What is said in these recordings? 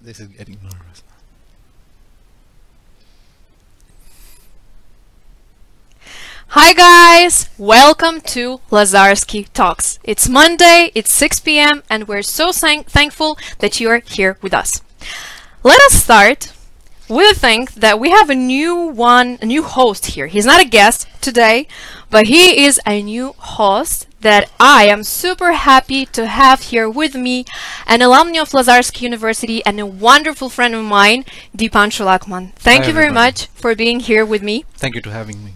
This is getting nervous. Hi guys, welcome to Lazarski Talks. It's Monday, it's 6 p.m. and we're so thank thankful that you are here with us. Let us start with a thing that we have a new one, a new host here. He's not a guest today, but he is a new host that I am super happy to have here with me, an alumni of Lazarski University and a wonderful friend of mine, Dipanshu Lakman. Thank Hi, you very everybody. much for being here with me. Thank you to having me.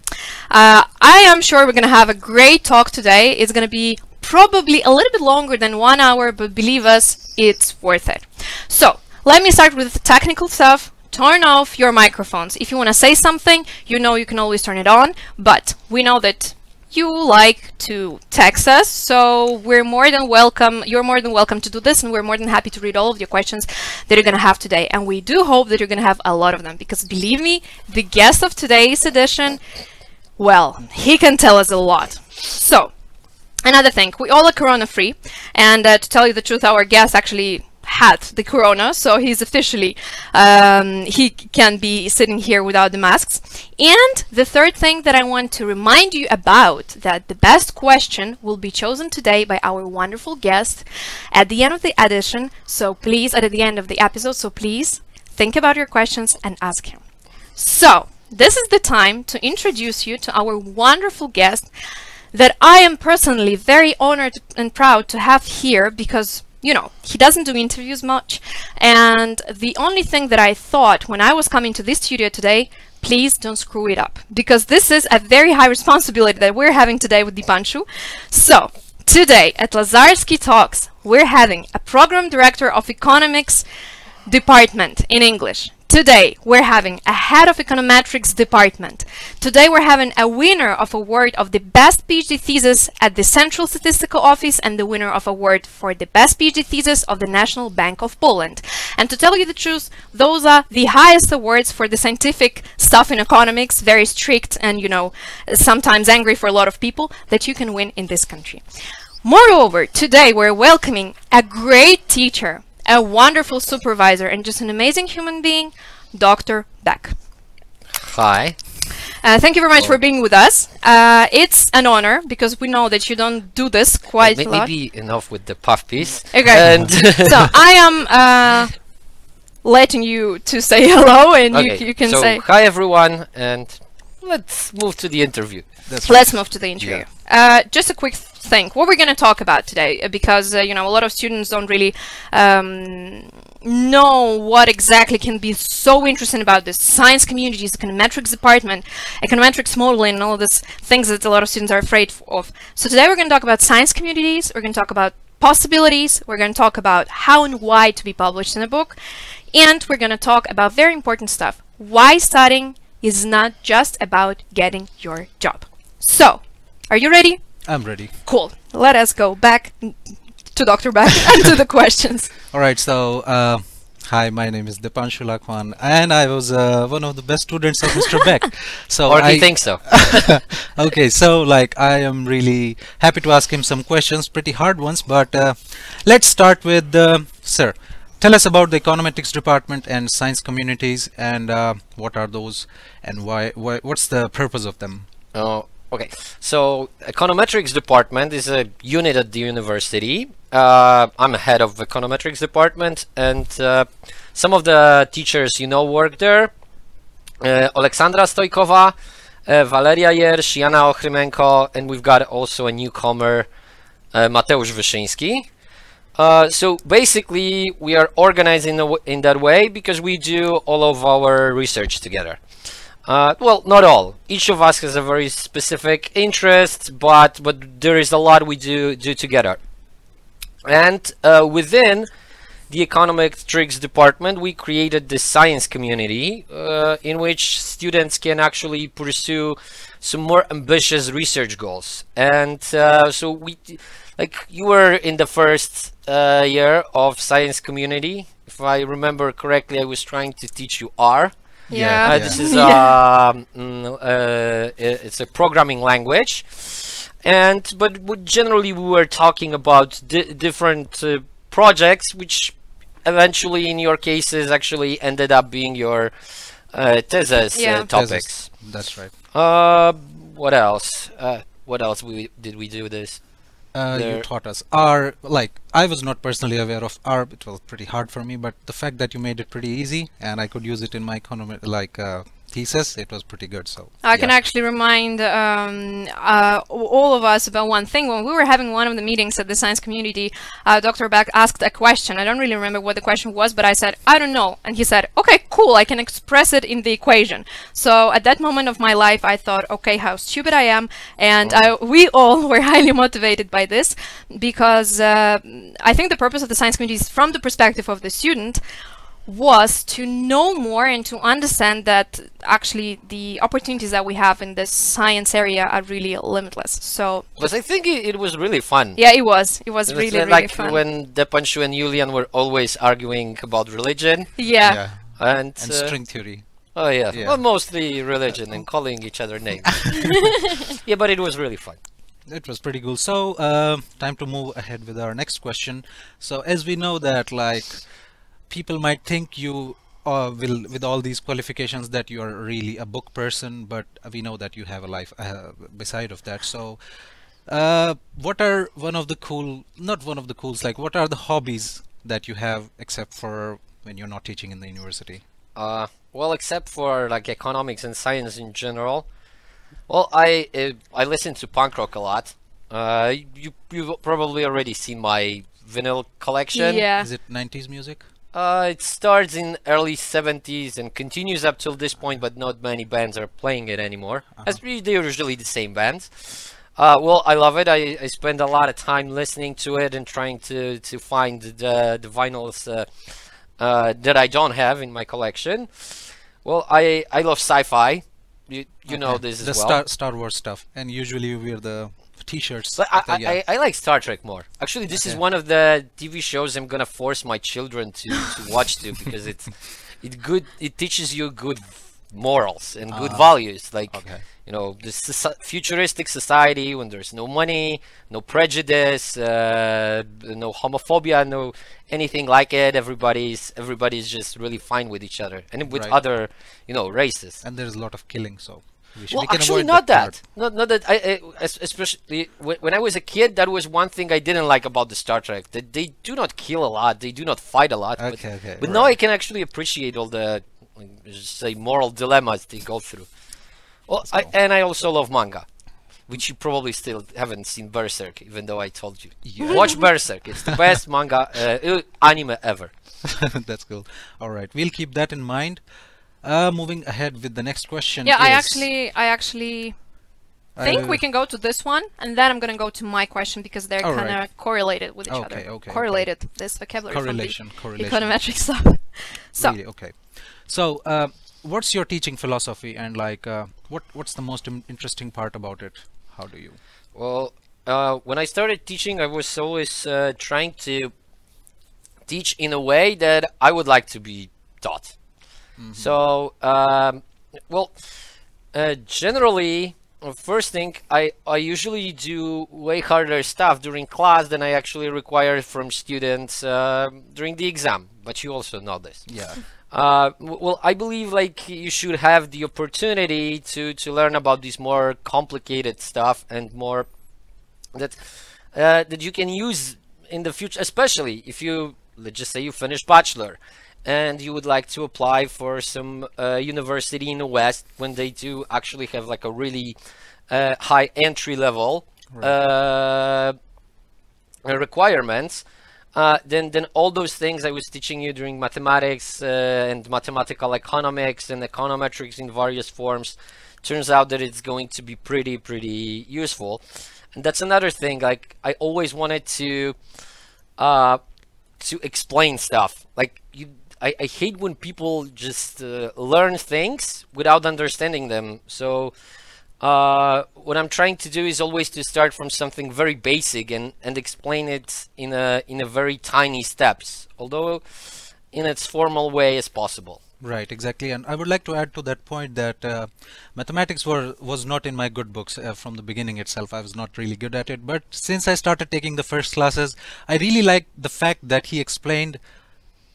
Uh, I am sure we're going to have a great talk today. It's going to be probably a little bit longer than one hour, but believe us, it's worth it. So, let me start with the technical stuff. Turn off your microphones. If you want to say something, you know you can always turn it on, but we know that you like to text us, so we're more than welcome. You're more than welcome to do this, and we're more than happy to read all of your questions that you're going to have today. And we do hope that you're going to have a lot of them, because believe me, the guest of today's edition well, he can tell us a lot. So, another thing, we all are corona free, and uh, to tell you the truth, our guest actually had the corona, so he's officially um, he can be sitting here without the masks. And the third thing that I want to remind you about that the best question will be chosen today by our wonderful guest at the end of the edition. So please, at the end of the episode, so please think about your questions and ask him. So, this is the time to introduce you to our wonderful guest that I am personally very honored and proud to have here because, you know, he doesn't do interviews much. And the only thing that I thought when I was coming to this studio today, please don't screw it up because this is a very high responsibility that we're having today with Dipanshu. So, today at Lazarski Talks, we're having a program director of economics department in English. Today we're having a head of econometrics department. Today we're having a winner of award of the best PhD thesis at the Central Statistical Office and the winner of award for the best PhD thesis of the National Bank of Poland. And to tell you the truth, those are the highest awards for the scientific stuff in economics, very strict and you know sometimes angry for a lot of people that you can win in this country. Moreover, today we're welcoming a great teacher, a wonderful supervisor, and just an amazing human being, Dr. Beck. Hi. Uh, thank you very much for being with us. Uh, it's an honor because we know that you don't do this quite May- a lot. Maybe enough with the puff piece. Okay. And so I am uh, letting you to say hello, and okay. you, you can so, say. hi everyone, and let's move to the interview. That's Let's move to the interview. Uh, just a quick thing. What we're going to talk about today, uh, because uh, you know a lot of students don't really um, know what exactly can be so interesting about this science communities, econometrics department, econometrics modeling, and all these things that a lot of students are afraid of. So today we're going to talk about science communities. We're going to talk about possibilities. We're going to talk about how and why to be published in a book, and we're going to talk about very important stuff. Why studying is not just about getting your job. So, are you ready? I'm ready. Cool. Let us go back to Dr. Beck and to the questions. All right. So, uh, hi, my name is Dipanshu Lakwan, and I was uh, one of the best students of Mr. Beck. So or do I you think so? okay. So, like, I am really happy to ask him some questions, pretty hard ones. But uh, let's start with, uh, sir. Tell us about the econometrics department and science communities, and uh, what are those, and why, why? What's the purpose of them? Oh, okay. So, econometrics department is a unit at the university. Uh, I'm a head of econometrics department, and uh, some of the teachers you know work there. Uh, Alexandra Stojkova, uh, Valeria Jersz, Jana Ochrymenko, and we've got also a newcomer, uh, Mateusz Wyszyński. Uh, so basically, we are organized in, a w- in that way because we do all of our research together. Uh, well, not all. Each of us has a very specific interest, but but there is a lot we do do together. And uh, within the econometrics department, we created the science community uh, in which students can actually pursue some more ambitious research goals. And uh, so we, like, you were in the first uh, year of science community. If I remember correctly, I was trying to teach you R. Yeah. Uh, Yeah. This is Yeah. um, mm, uh, it's a programming language, and but generally we were talking about di- different uh, projects which eventually in your cases actually ended up being your uh, thesis Yeah. uh, topics. That's right. Uh, what else? Uh, what else we did we do this? Uh, you taught us R. Like I was not personally aware of R. It was pretty hard for me, but the fact that you made it pretty easy and I could use it in my economic like uh, thesis, it was pretty good. So I can actually remind um, uh, all of us about one thing. When we were having one of the meetings at the science community, uh, Dr. Beck asked a question. I don't really remember what the question was, but I said, I don't know. And he said, okay, cool, I can express it in the equation. So at that moment of my life, I thought, okay, how stupid I am. And I, we all were highly motivated by this because uh, I think the purpose of the science community is from the perspective of the student was to know more and to understand that actually the opportunities that we have in this science area are really limitless. So But I think it, it was really fun. yeah, it was. It was It really, uh, really like fun. when Dipanshu and Julian were always arguing about religion yeah. yeah. and, And uh, string theory. oh yeah, Yeah. well mostly religion and calling each other names. yeah, but it was really fun. It was pretty cool. So, uh, time to move ahead with our next question. So, as we know that like people might think you uh, will with all these qualifications that you are really a book person, but we know that you have a life uh, beside of that. So, uh, what are one of the cool, not one of the cools, like what are the hobbies that you have except for when you're not teaching in the university? Uh, well, except for like economics and science in general. Well, I uh, I listen to punk rock a lot. Uh, you you've probably already seen my vinyl collection. Yeah. Is it 90s music? Uh, it starts in early 70s and continues up till this point, but not many bands are playing it anymore. As we- they're usually the same bands. Uh, well, I love it. I, I spend a lot of time listening to it and trying to, to find the, the vinyls uh, uh, that I don't have in my collection. Well, I, I love sci-fi. You, you know Okay. this as the well. Star Star Wars stuff, and usually we're the T-shirts. But I. I, I, I like Star Trek more. Actually, this is one of the TV shows I'm gonna force my children to, to watch to because it's it good. It teaches you good morals and good Ah, values. Like okay. you know, this futuristic society when there's no money, no prejudice, uh, no homophobia, no anything like it. Everybody's everybody's just really fine with each other and with Right. other you know races. and there's a lot of killing, so we, Well, we actually, not that. that. Not, not that. I, I especially when, I was a kid, that was one thing I didn't like about the Star Trek. That they do not kill a lot. They do not fight a lot. part. but, Okay, okay. but now I can actually appreciate all the, say, moral dilemmas they go through. Well, I, cool. and I also love manga, which you probably still haven't seen Berserk, even though I told you. Yeah. Watch Berserk. It's the best manga uh, anime ever. That's cool. All right, we'll keep that in mind. Uh, moving ahead with the next question. Yeah, I actually, I actually think Uh, we can go to this one, and then I'm gonna go to my question because they're kind of right. correlated with each Okay, other. okay, okay. correlated. This vocabulary correlation. from Correlation. the econometric stuff. So Really, okay. So, uh, what's your teaching philosophy, and like, uh, what what's the most im- interesting part about it? How do you? Well, uh, when I started teaching, I was always uh, trying to teach in a way that I would like to be taught. So, um, well, uh, generally, uh, first thing, I, I usually do way harder stuff during class than I actually require from students uh, during the exam. But you also know this. Yeah. Uh, well, I believe like you should have the opportunity to to learn about this more complicated stuff and more that uh, that you can use in the future, especially if you let's just say you finish bachelor and you would like to apply for some uh, university in the West when they do actually have like a really uh, high entry level uh, requirements uh, then then all those things I was teaching you during mathematics uh, and mathematical economics and econometrics in various forms turns out that it's going to be pretty pretty useful. And that's another thing like I always wanted to uh, to explain stuff. Like you I, I hate when people just uh, learn things without understanding them so uh, what I'm trying to do is always to start from something very basic and, and explain it in a in a very tiny steps, although in its formal way as possible. Right, exactly. And I would like to add to that point that uh, mathematics were was not in my good books uh, from the beginning itself. I was not really good at it. But since I started taking the first classes, I really liked the fact that he explained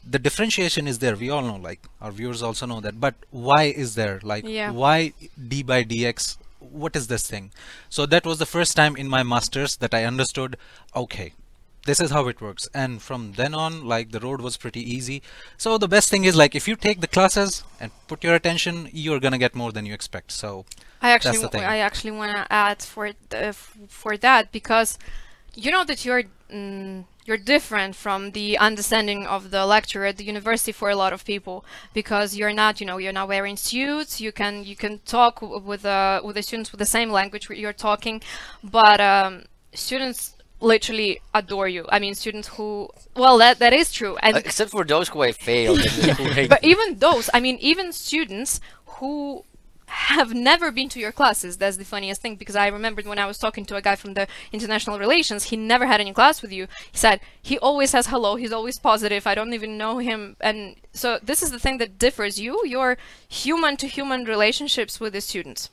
the differentiation is there. We all know, like our viewers also know that. But why is there? Like, Yeah. why d by dx? What is this thing? So that was the first time in my masters that I understood. Okay, this is how it works. And from then on, like the road was pretty easy. So the best thing is like if you take the classes and put your attention, you're gonna get more than you expect. So I actually, the thing. I actually want to add for the, f- for that because you know that you're mm, you're different from the understanding of the lecture at the university for a lot of people because you're not, you know, you're not wearing suits. You can you can talk with uh, with the students with the same language you're talking, but um, students literally adore you. I mean, students who well that that is true and Except for those who have failed. hate but even those, I mean, even students who have never been to your classes. That's the funniest thing because I remembered when I was talking to a guy from the international relations, he never had any class with you. He said he always says hello, he's always positive. I don't even know him. And so this is the thing that differs you, your human to human relationships with the students.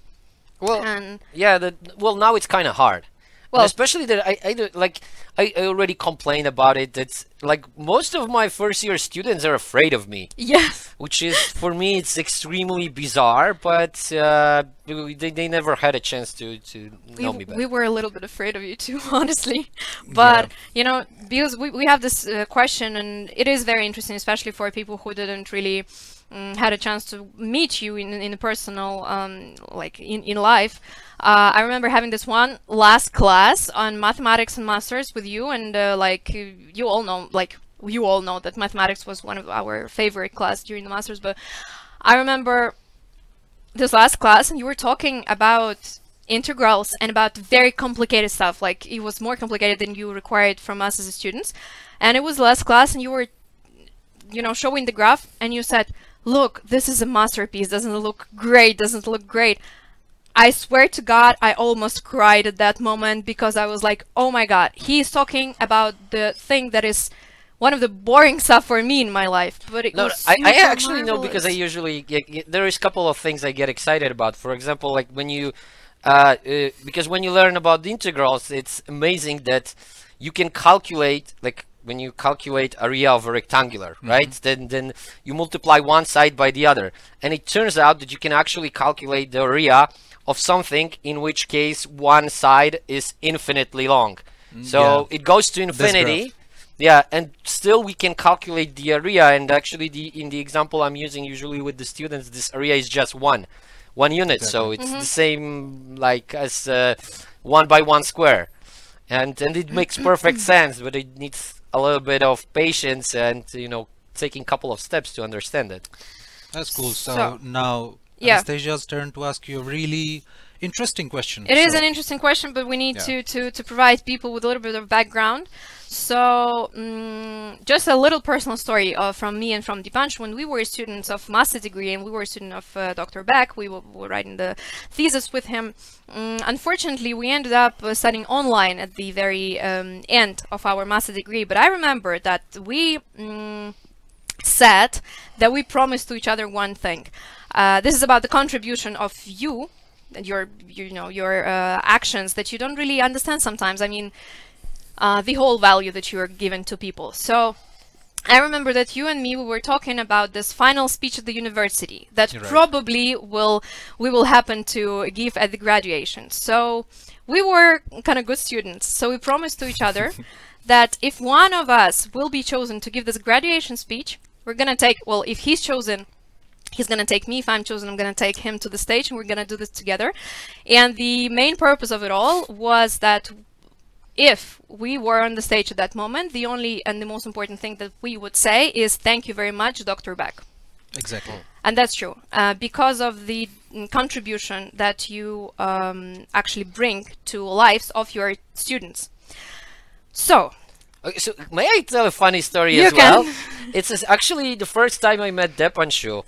well, And yeah. The, well, now it's kind of hard. And Well- especially that I, I like I, I already complained about it. That like most of my first year students are afraid of me. yes, which is for me it's extremely bizarre but uh, they, they never had a chance to to we, know me better we were a little bit afraid of you too, honestly. But you know, because we, we have this uh, question, and it is very interesting, especially for people who didn't really um, had a chance to meet you in in personal um, like in in life. Uh, I remember having this one last class on mathematics and masters with you, and uh, like you all know, like you all know that mathematics was one of our favorite class during the masters. But I remember this last class and you were talking about integrals and about very complicated stuff like it was more complicated than you required from us as students and it was the last class and you were you know showing the graph and you said look this is a masterpiece. Doesn't it look great. Doesn't it look great. I swear to God, I almost cried at that moment because I was like, oh my God, he's talking about the thing that is one of the boring stuff for me in my life. But it no I, I actually know because I usually get, get- there is a couple of things I get excited about. For example like when you uh, uh, because when you learn about the integrals it's amazing that you can calculate like when you calculate area of a rectangular mm-hmm. right then then you multiply one side by the other. And it turns out that you can actually calculate the area of something in which case one side is infinitely long. Mm, so yeah. it goes to infinity. Yeah and still we can calculate the area and actually the in the example i'm using usually with the students this area is just one one unit. So it's the mm-hmm. same like as uh, one by one square. And and it makes perfect sense but it needs a little bit of patience and you know taking a couple of steps to understand it That's cool. So, So- now Yeah. Anastasia's turn to ask you a really interesting question. It is So- an interesting question, but we need Yeah. to, to, to provide people with a little bit of background. So, mm, just a little personal story uh, from me and from Dipansh. When we were students of master degree and we were a student of uh, Dr. Beck, we were, were writing the thesis with him. Mm, unfortunately, we ended up uh, studying online at the very um, end of our master degree. But I remember that we mm, said that we promised to each other one thing. Uh, this is about the contribution of you and your you know your uh, actions that you don't really understand sometimes. I mean, uh, the whole value that you are given to people. So. I remember that you and me we were talking about this final speech at the university that right. probably will we will happen to give at the graduation. So we were kind of good students. So we promised to each other that if one of us will be chosen to give this graduation speech, we're gonna take well if he's chosen he's going to take me if i'm chosen i'm going to take him to the stage and we're going to do this together and the main purpose of it all was that if we were on the stage at that moment the only and the most important thing that we would say is thank you very much dr beck Exactly. and that's true uh, because of the mm, contribution that you um, actually bring to lives of your students so Okay, so may I tell a funny story You as can. well? It's actually the first time I met Dipanshu,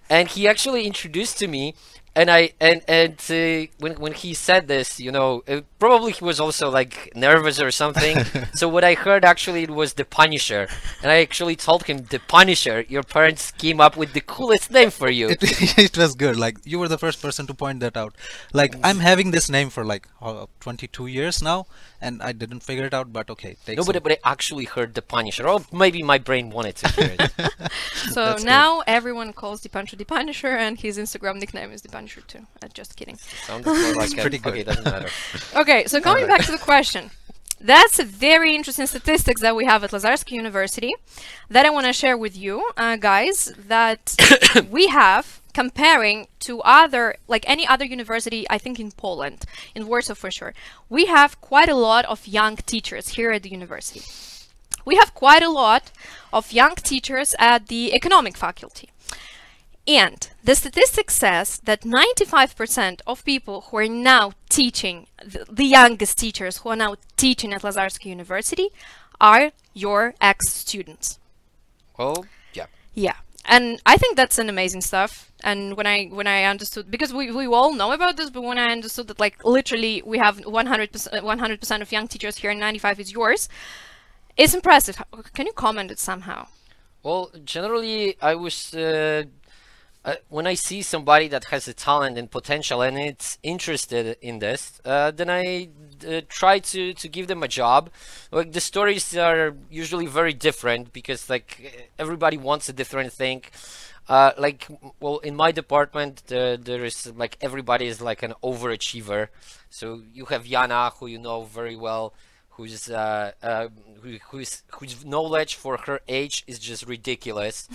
and he actually introduced to me and I and and uh, when when he said this, you know, uh, probably he was also like nervous or something. so what I heard actually it was the Punisher, and I actually told him the Punisher. Your parents came up with the coolest name for you. it, it was good like you were the first person to point that out like i'm having this name for like uh, 22 years now and i didn't figure it out but okay take No, but, some- but I actually heard the Punisher, or maybe my brain wanted to hear it. So That's good. now everyone calls the Punisher the Punisher, and his Instagram nickname is the Punisher too. Uh, just kidding. Sounded more like pretty good. Okay, doesn't matter. Okay, so going back to the question. That's a very interesting statistics that we have at Lazarski University that I want to share with you, uh, guys, that we have comparing to other, like any other university, I think in Poland, in Warsaw for sure. We have quite a lot of young teachers here at the university. We have quite a lot of young teachers at the economic faculty. And the statistic says that 95% of people who are now teaching, the, the youngest teachers who are now teaching at Lazarski University, are your ex students. Well, yeah. Yeah. And I think that's an amazing stuff. And when I when I understood because we, we all know about this, but when I understood that like literally we have 100% 100% of young teachers here and 95 is yours, it's impressive. Can you comment it somehow? Well, generally, I was uh, uh, when I see somebody that has a talent and potential and it's interested in this, uh, then I uh, try to to give them a job. Like the stories are usually very different because like everybody wants a different thing. Uh, like well, in my department, there is like everybody is like an overachiever. So you have Yana, who you know very well, who's uh, uh, who, whose whose knowledge for her age is just ridiculous.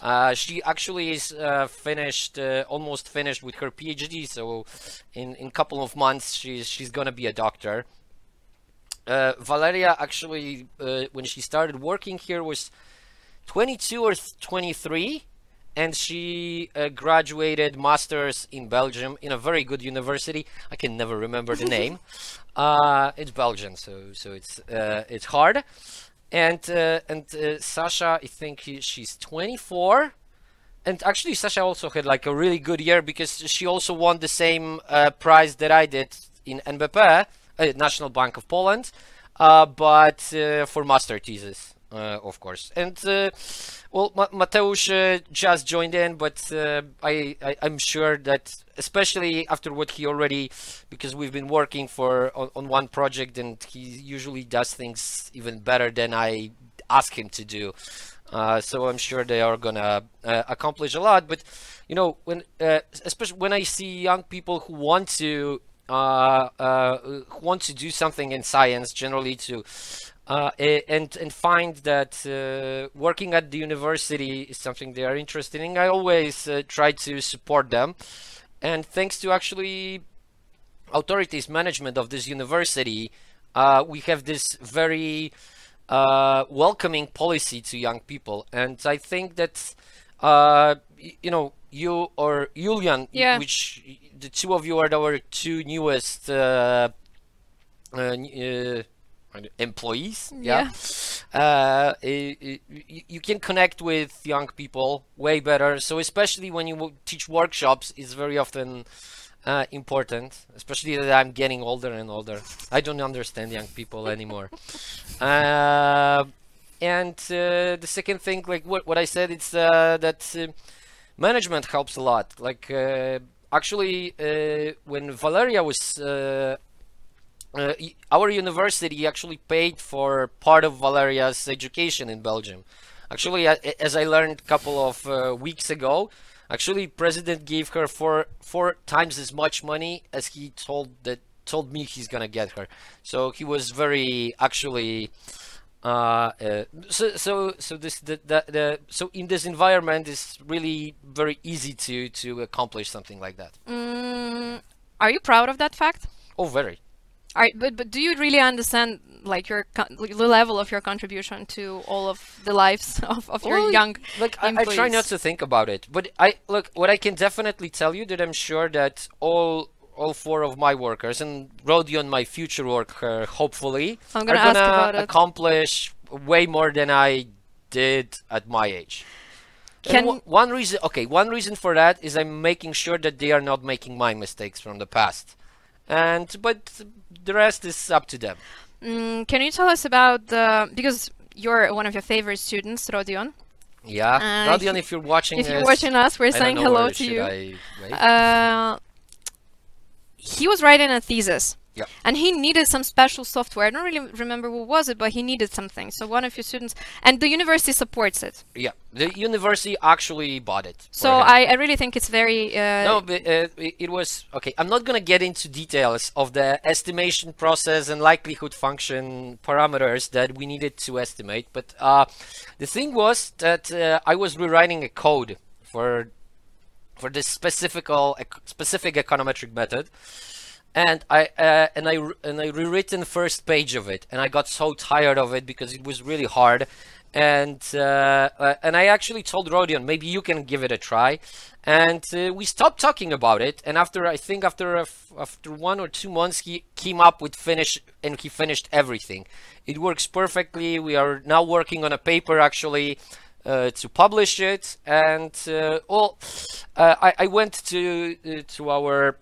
Uh, she actually is uh, finished, uh, almost finished with her PhD. So, in in couple of months, she's she's gonna be a doctor. Uh, Valeria actually, uh, when she started working here, was 22 or 23, and she uh, graduated masters in Belgium in a very good university. I can never remember the name. Uh, it's Belgian, so so it's uh, it's hard. And uh, and uh, Sasha, I think he, she's 24. And actually, Sasha also had like a really good year because she also won the same uh, prize that I did in NBP, uh, National Bank of Poland, uh, but uh, for master thesis, uh, of course. And uh, well, Ma- Mateusz uh, just joined in, but uh, I, I I'm sure that especially after what he already, because we've been working for on, on one project, and he usually does things even better than I ask him to do. Uh, so I'm sure they are gonna uh, accomplish a lot. But you know, when especially when I see young people who want to uh, uh, want to do something in science, generally to uh, and and find that uh, working at the university is something they are interested in, I always uh, try to support them. And thanks to actually authorities management of this university, uh, we have this very uh, welcoming policy to young people, and I think that uh, you know you or Julian, Yeah. which the two of you are our two newest uh, uh, uh, employees. Yeah. Uh, i- i- y- you can connect with young people way better. So especially when you teach workshops, it's very often uh, important. Especially that I'm getting older and older. I don't understand young people anymore. uh, and uh, the second thing, like what what I said, it's uh, that uh, management helps a lot. Like uh, actually, uh, when Valeria was uh, our university actually paid for part of Valeria's education in Belgium. Actually, as I learned a couple of uh, weeks ago, actually president gave her four four times as much money as he told that told me he's gonna get her. So he was very actually. Uh, uh, so so so this the, the the so in this environment it's really very easy to to accomplish something like that. Mm, are you proud of that fact? Oh, very. Are, but but do you really understand like your the level of your contribution to all of the lives of, of your young like I, I try not to think about it but i look what i can definitely tell you that i'm sure that all all four of my workers and rodion my future worker hopefully I'm are gonna ask gonna about it. accomplish way more than i did at my age. Can one- one reason, okay, one reason for that is I'm making sure that they are not making my mistakes from the past, and but the rest is up to them. mm, can you tell us about the because you're one of your favorite students, Rodion. Yeah, Uh, Rodion, if you're watching, If you're watching us, we're I saying hello to you. Uh, he was writing a thesis. Yeah. And he needed some special software. I don't really remember what was it, but he needed something. So one of your students, and the university supports it. yeah, the university actually bought it. So. I, I really think it's very. Uh, No, but uh, it was okay. I'm not gonna get into details of the estimation process and likelihood function parameters that we needed to estimate, but uh, the thing was that uh, I was rewriting a code for for this specific specific econometric method, and I uh, and I and I rewritten the first page of it, and I got so tired of it because it was really hard, and uh, uh, and I actually told Rodion maybe you can give it a try, and uh, we stopped talking about it. And after I think after after one or two months, he came up with finish and he finished everything. It works perfectly. We are now working on a paper actually. Uh, to publish it and uh, well uh, I, I went to uh, to our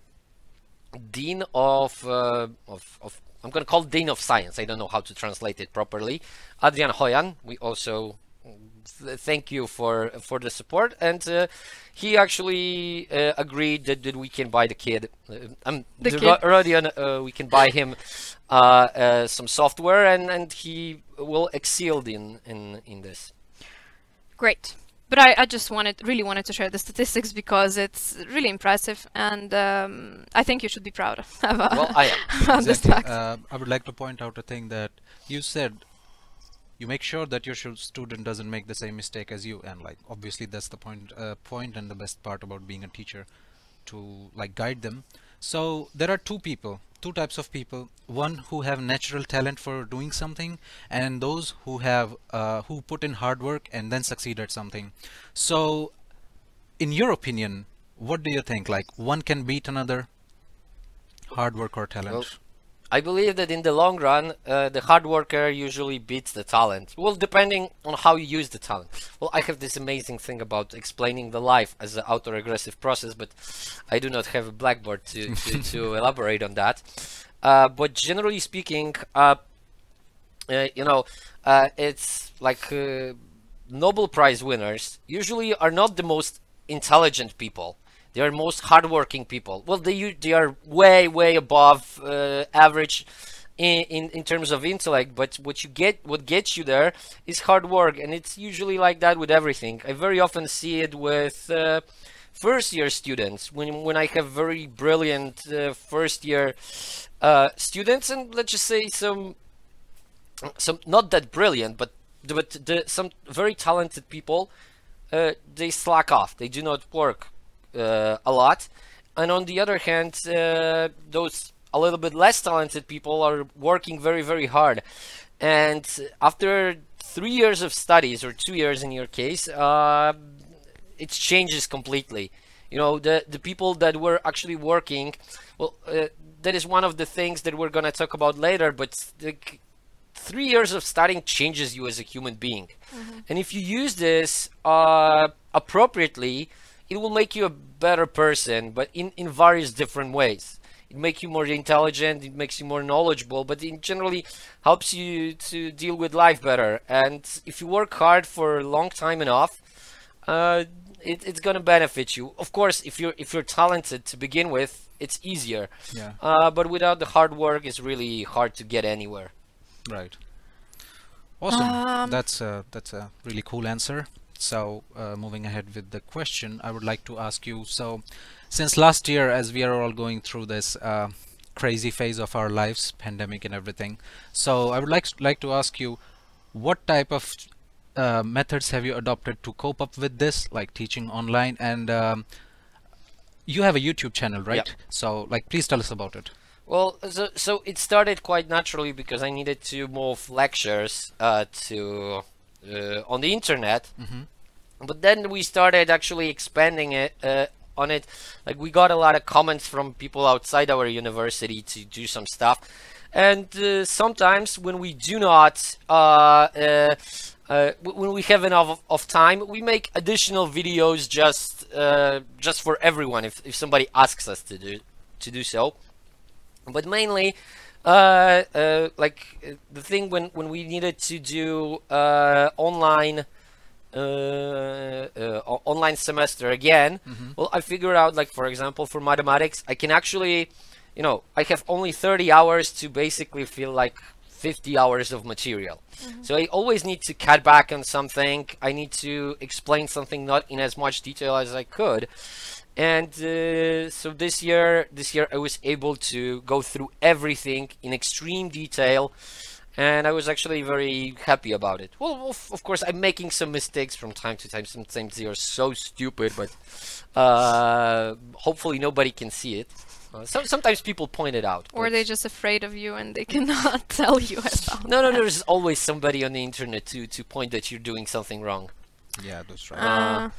dean of, uh, of, of I'm gonna call dean of science. I don't know how to translate it properly. Adrian Chojan. We also th- thank you for for the support, and uh, he actually uh, agreed that, that we can buy the kid. Uh, um, The the kid. Rodion, uh, we can buy him uh, uh, some software, and and he will excel in in in this. Great. But I, I just wanted, really wanted to share the statistics because it's really impressive, and um, I think you should be proud of, Well, I am. on this Exactly. fact. Uh, I would like to point out a thing that you said you make sure that your student doesn't make the same mistake as you and like obviously that's the point uh, point and the best part about being a teacher to like guide them so there are two people two types of people. One who have natural talent for doing something and those who have uh, who put in hard work and then succeed at something. So in your opinion what do you think? Like one can beat another? Hard work or talent? Well, I believe that in the long run, uh, the hard worker usually beats the talent. Well, depending on how you use the talent. Well, I have this amazing thing about explaining the life as an autoregressive process, but I do not have a blackboard to, to, to elaborate on that. Uh, but generally speaking, uh, uh, you know, uh, it's like uh, Nobel Prize winners usually are not the most intelligent people. They are most hardworking people. Well, they they are way way above uh, average in, in in terms of intellect. But what you get, what gets you there, is hard work, and it's usually like that with everything. I very often see it with. Uh, first year students when when I have very brilliant uh, first year uh, students and let's just say some some not that brilliant but but the, some very talented people uh, they slack off they do not work a lot. And on the other hand uh, those a little bit less talented people are working very very hard. And after three years of studies or two years in your case uh, it changes completely. You know the the people that were actually working well uh, that is one of the things that we're going to talk about later but the, three years of studying changes you as a human being. And if you use this uh, appropriately it will make you a better person but in in various different ways it makes you more intelligent it makes you more knowledgeable but it generally helps you to deal with life better and if you work hard for a long time enough uh, it, it's gonna benefit you of course if you're if you're talented to begin with it's easier yeah uh, but without the hard work it's really hard to get anywhere Right. Awesome. Um, that's a that's a really cool answer. So uh, moving ahead with the question, I would like to ask you. So, since last year, as we are all going through this uh, crazy phase of our lives, pandemic and everything, so I would like like to ask you, what type of uh, methods have you adopted to cope up with this, like teaching online? And um, you have a YouTube channel, right? So, like, please tell us about it. Well, so, so it started quite naturally because I needed to move lectures uh, to uh, on the internet. Mhm. But then we started actually expanding it uh, on it. Like we got a lot of comments from people outside our university to do some stuff, and uh, sometimes when we do not uh, uh, uh, when we have enough of, of time we make additional videos just uh, just for everyone if, if somebody asks us to do to do so but mainly uh, uh, like uh, the thing when when we needed to do uh, online uh, uh, online semester again well i figured out like for example for mathematics i can actually you know i have only 30 hours to basically feel like 50 hours of material. So i always need to cut back on something. I need to explain something not in as much detail as i could and uh, so this year this year i was able to go through everything in extreme detail and i was actually very happy about it well of, of course i'm making some mistakes from time to time sometimes they are so stupid but uh, hopefully nobody can see it uh, so, sometimes people point it out Or they're just afraid of you and they cannot tell you about no no that. there's always somebody on the internet to to point that you're doing something wrong Yeah, that's right. Uh,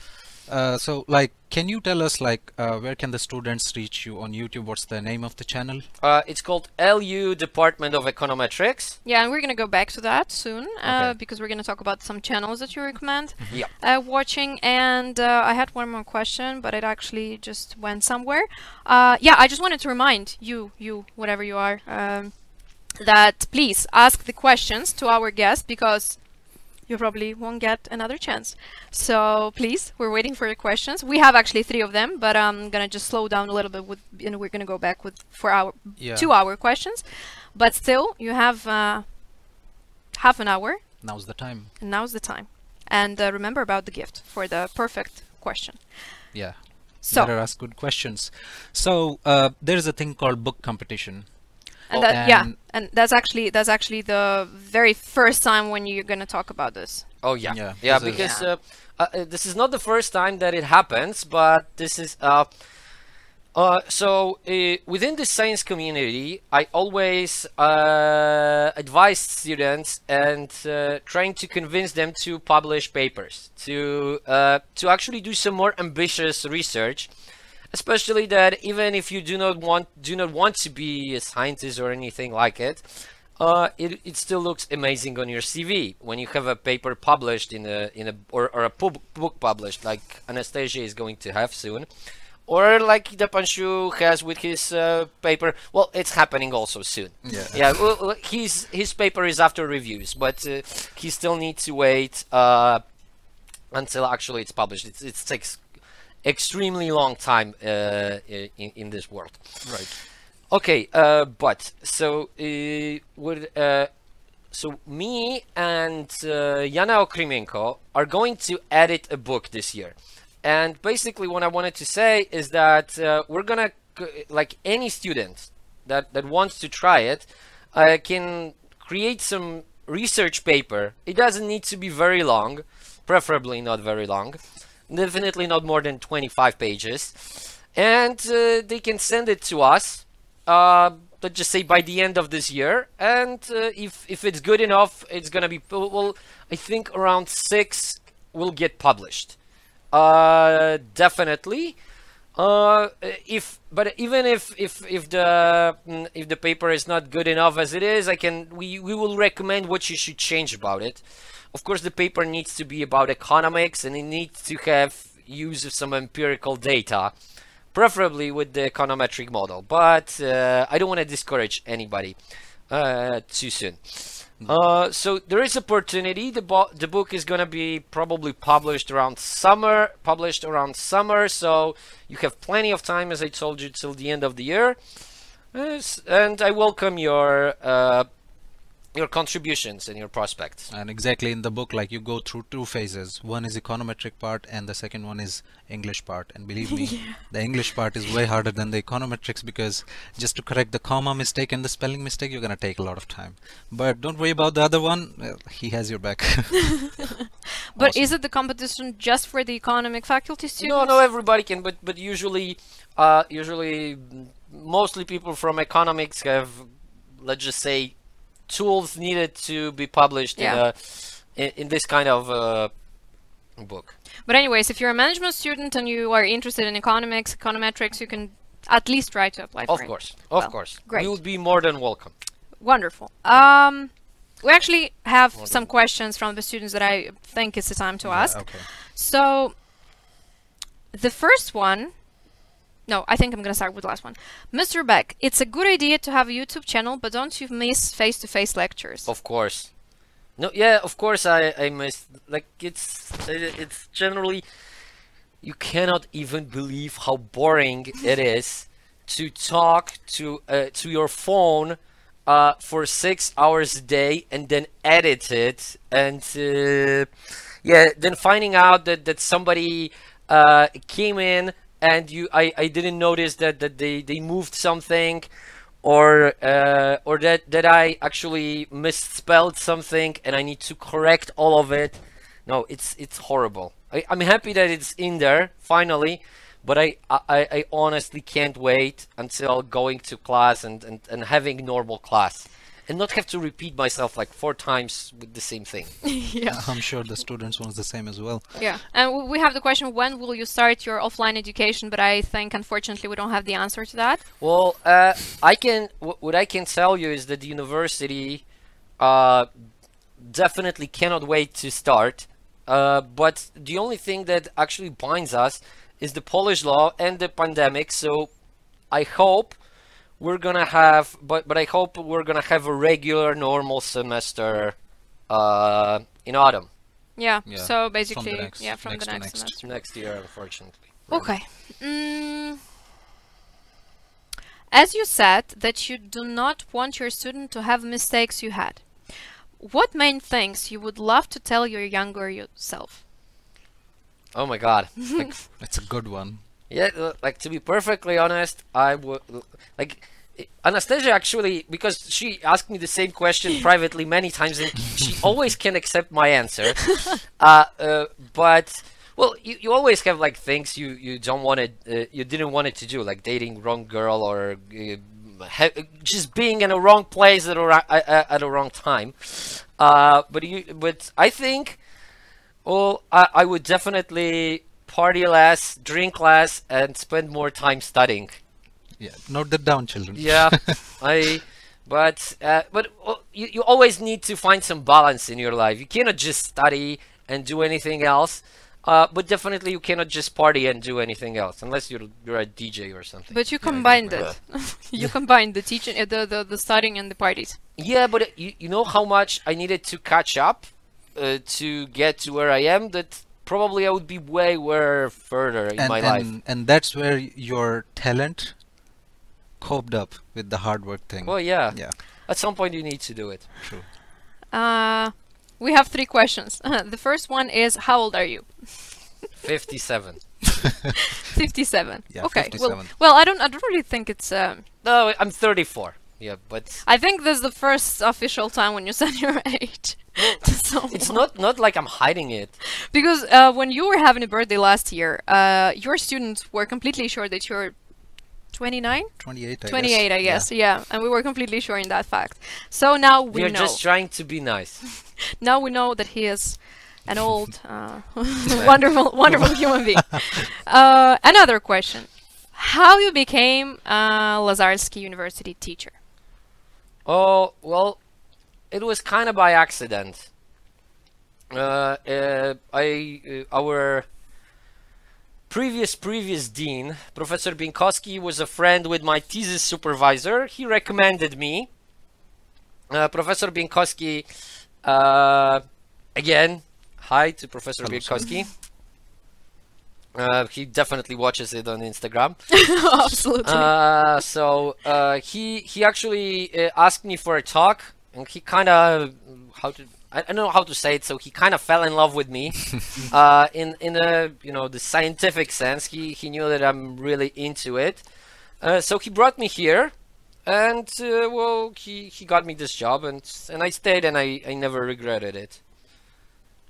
Uh, so, like, can you tell us, like, uh, where can the students reach you on YouTube? What's the name of the channel? uh, it's called lu department of econometrics yeah, and we're gonna go back to that soon uh, Okay. because we're gonna talk about some channels that you recommend yeah uh, watching. And uh, I had one more question, but it actually just went somewhere. Uh, yeah, I just wanted to remind you, you, whatever you are, um, that please ask the questions to our guest because you probably won't get another chance. So please, we're waiting for your questions. We have actually three of them, but I'm gonna just slow down a little bit with, and we're gonna go back with for our Yeah. two hour questions. But still, you have uh, half an hour, Now's the time. and now's the time. And uh, remember about the gift for the perfect question. Yeah. So, Better ask good questions. So, uh, there is a thing called book competition. And that, yeah, And- and that's actually that's actually the very first time when you're gonna talk about this. Oh yeah, Yeah, yeah, this because Yeah. Uh, uh, uh, this is not the first time that it happens, but this is uh, uh, so uh, within the science community, I always uh, advise students and uh, trying to convince them to publish papers, to uh, to actually do some more ambitious research, especially that even if you do not want do not want to be a scientist or anything like it, uh, it, it still looks amazing on your CV when you have a paper published in a in a or, or a pub, book published like Anastasia is going to have soon, or like Dipanshu has with his uh, paper. Well, it's happening also soon. Yeah. Yeah, well, his his paper is after reviews, but uh, he still needs to wait uh, until actually it's published. It's, it takes extremely long time uh, in, in this world. Right. Okay, uh, but so uh, would uh, so me and uh, Yana Okrimenko are going to edit a book this year, and basically what I wanted to say is that uh, we're gonna like any student that that wants to try it uh, can create some research paper. It doesn't need to be very long, preferably not very long, definitely not more than 25 pages, and uh, they can send it to us uh, let's just say by the end of this year. And uh, if if it's good enough, it's gonna be well. I think around six will get published. Uh, definitely. Uh, if but even if if if the mm, if the paper is not good enough as it is, I can we we will recommend what you should change about it. Of course, the paper needs to be about economics and it needs to have use of some empirical data preferably with the econometric model. But uh, I don't want to discourage anybody uh, too soon. Uh, so there is opportunity. The, bo- the book is gonna be probably published around summer. Published around summer, so you have plenty of time, as I told you, till the end of the year. And I welcome your uh, your contributions and your prospects. And exactly in the book, like you go through two phases. One is econometric part, and the second one is English part. And believe me, the English part is way harder than the econometrics because just to correct the comma mistake and the spelling mistake, you're gonna take a lot of time. But don't worry about the other one. Well, he has your back. But Awesome. is it the competition just for the economic faculty students? No, no, everybody can, but but usually, uh, usually, mm, mostly people from economics have, let's just say, tools needed to be published Yeah. in a in, in this kind of uh, book. But anyways, if you're a management student and you are interested in economics, econometrics, you can at least try to apply Of for it. course, of Well, course, great. we would be more than welcome. Wonderful. Um, we actually have some questions from the students that I think it's the time to ask. okay. So, the first one. No, I think I'm gonna start with the last one. Mr. Beck, it's a good idea to have a YouTube channel, but don't you miss face-to-face lectures? Of course. No, yeah, of course I I miss like it's it- it's generally you cannot even believe how boring it is to talk to uh, to your phone uh, for six hours a day and then edit it and uh, yeah then finding out that that somebody uh, came in and you I, I didn't notice that that they they moved something or uh, or that that I actually misspelled something and I need to correct all of it. No, it's it's horrible. I, I'm happy that it's in there finally, but I, I, I honestly can't wait until going to class and, and, and having normal class and not have to repeat myself like four times with the same thing. yeah. I'm sure the students want the same as well. Yeah. And we have the question when will you start your offline education? But I think unfortunately we don't have the answer to that. Well, uh, I can. wh- What I can tell you is that the university uh, definitely cannot wait to start. Uh, but the only thing that actually binds us is the Polish law and the pandemic. So I hope we're gonna have, but but I hope we're gonna have a regular, normal semester uh, in autumn Yeah. Yeah, So basically, the next, yeah, from next the next, next. semester. next year, unfortunately. Okay. Mm, as you said that you do not want your student to have mistakes you had, what main things you would love to tell your younger you- self? Oh my God. Like, That's a good one. Yeah, like to be perfectly honest, I would like i- Anastasia actually because she asked me the same question privately many times and she always can accept my answer. Uh, uh, but well, you, you always have like things you you don't want to uh, you didn't want it to do like dating wrong girl or uh, just being in a wrong place at a at a- wrong time. Uh, but you but I think well, I, I would definitely party less, drink less, and spend more time studying. Yeah. Note that down, children. Yeah, I. But uh, but uh, you you always need to find some balance in your life. You cannot just study and do anything else. Uh, but definitely you cannot just party and do anything else unless you're you're a DJ or something. But you combined it. you combined the teaching, uh, the, the the studying and the parties. Yeah, but uh, you, you know how much I needed to catch up uh, to get to where I am. That probably I would be way way further in and, my and, life. and that's where your talent coped up with the hard work thing. Well, yeah. yeah, At some point you need to do it. true. Uh, we have three questions. the first one is, how old are you? 57. 57. Yeah, okay. Well, 57. well, I don't, I don't really think it's. Um, No, I'm 34. Yeah, but I think this is the first official time when you said your age to it's not not like I'm hiding it. Because uh, when you were having a birthday last year, uh, your students were completely sure that you're 29? 28, I 28, guess. I guess, yeah. And we were completely sure in that fact. So now we We're know. just trying to be nice. now we know that he is an old, uh, wonderful, wonderful human being. Uh, another question: How you became a Lazarski University teacher? Oh well, it was kind of by accident. Uh, uh, I uh, our previous previous dean, Professor Binkowski, was a friend with my thesis supervisor. He recommended me. Uh, Professor Binkowski, uh, again, hi to Professor Hello. Binkowski. Uh, he definitely watches it on Instagram. Absolutely. Uh, so uh, he he actually uh, asked me for a talk, and he kind of how to I, I don't know how to say it. So he kind of fell in love with me, uh, in in a you know the scientific sense. He he knew that I'm really into it, uh, so he brought me here, and uh, well he he got me this job, and and I stayed, and I I never regretted it.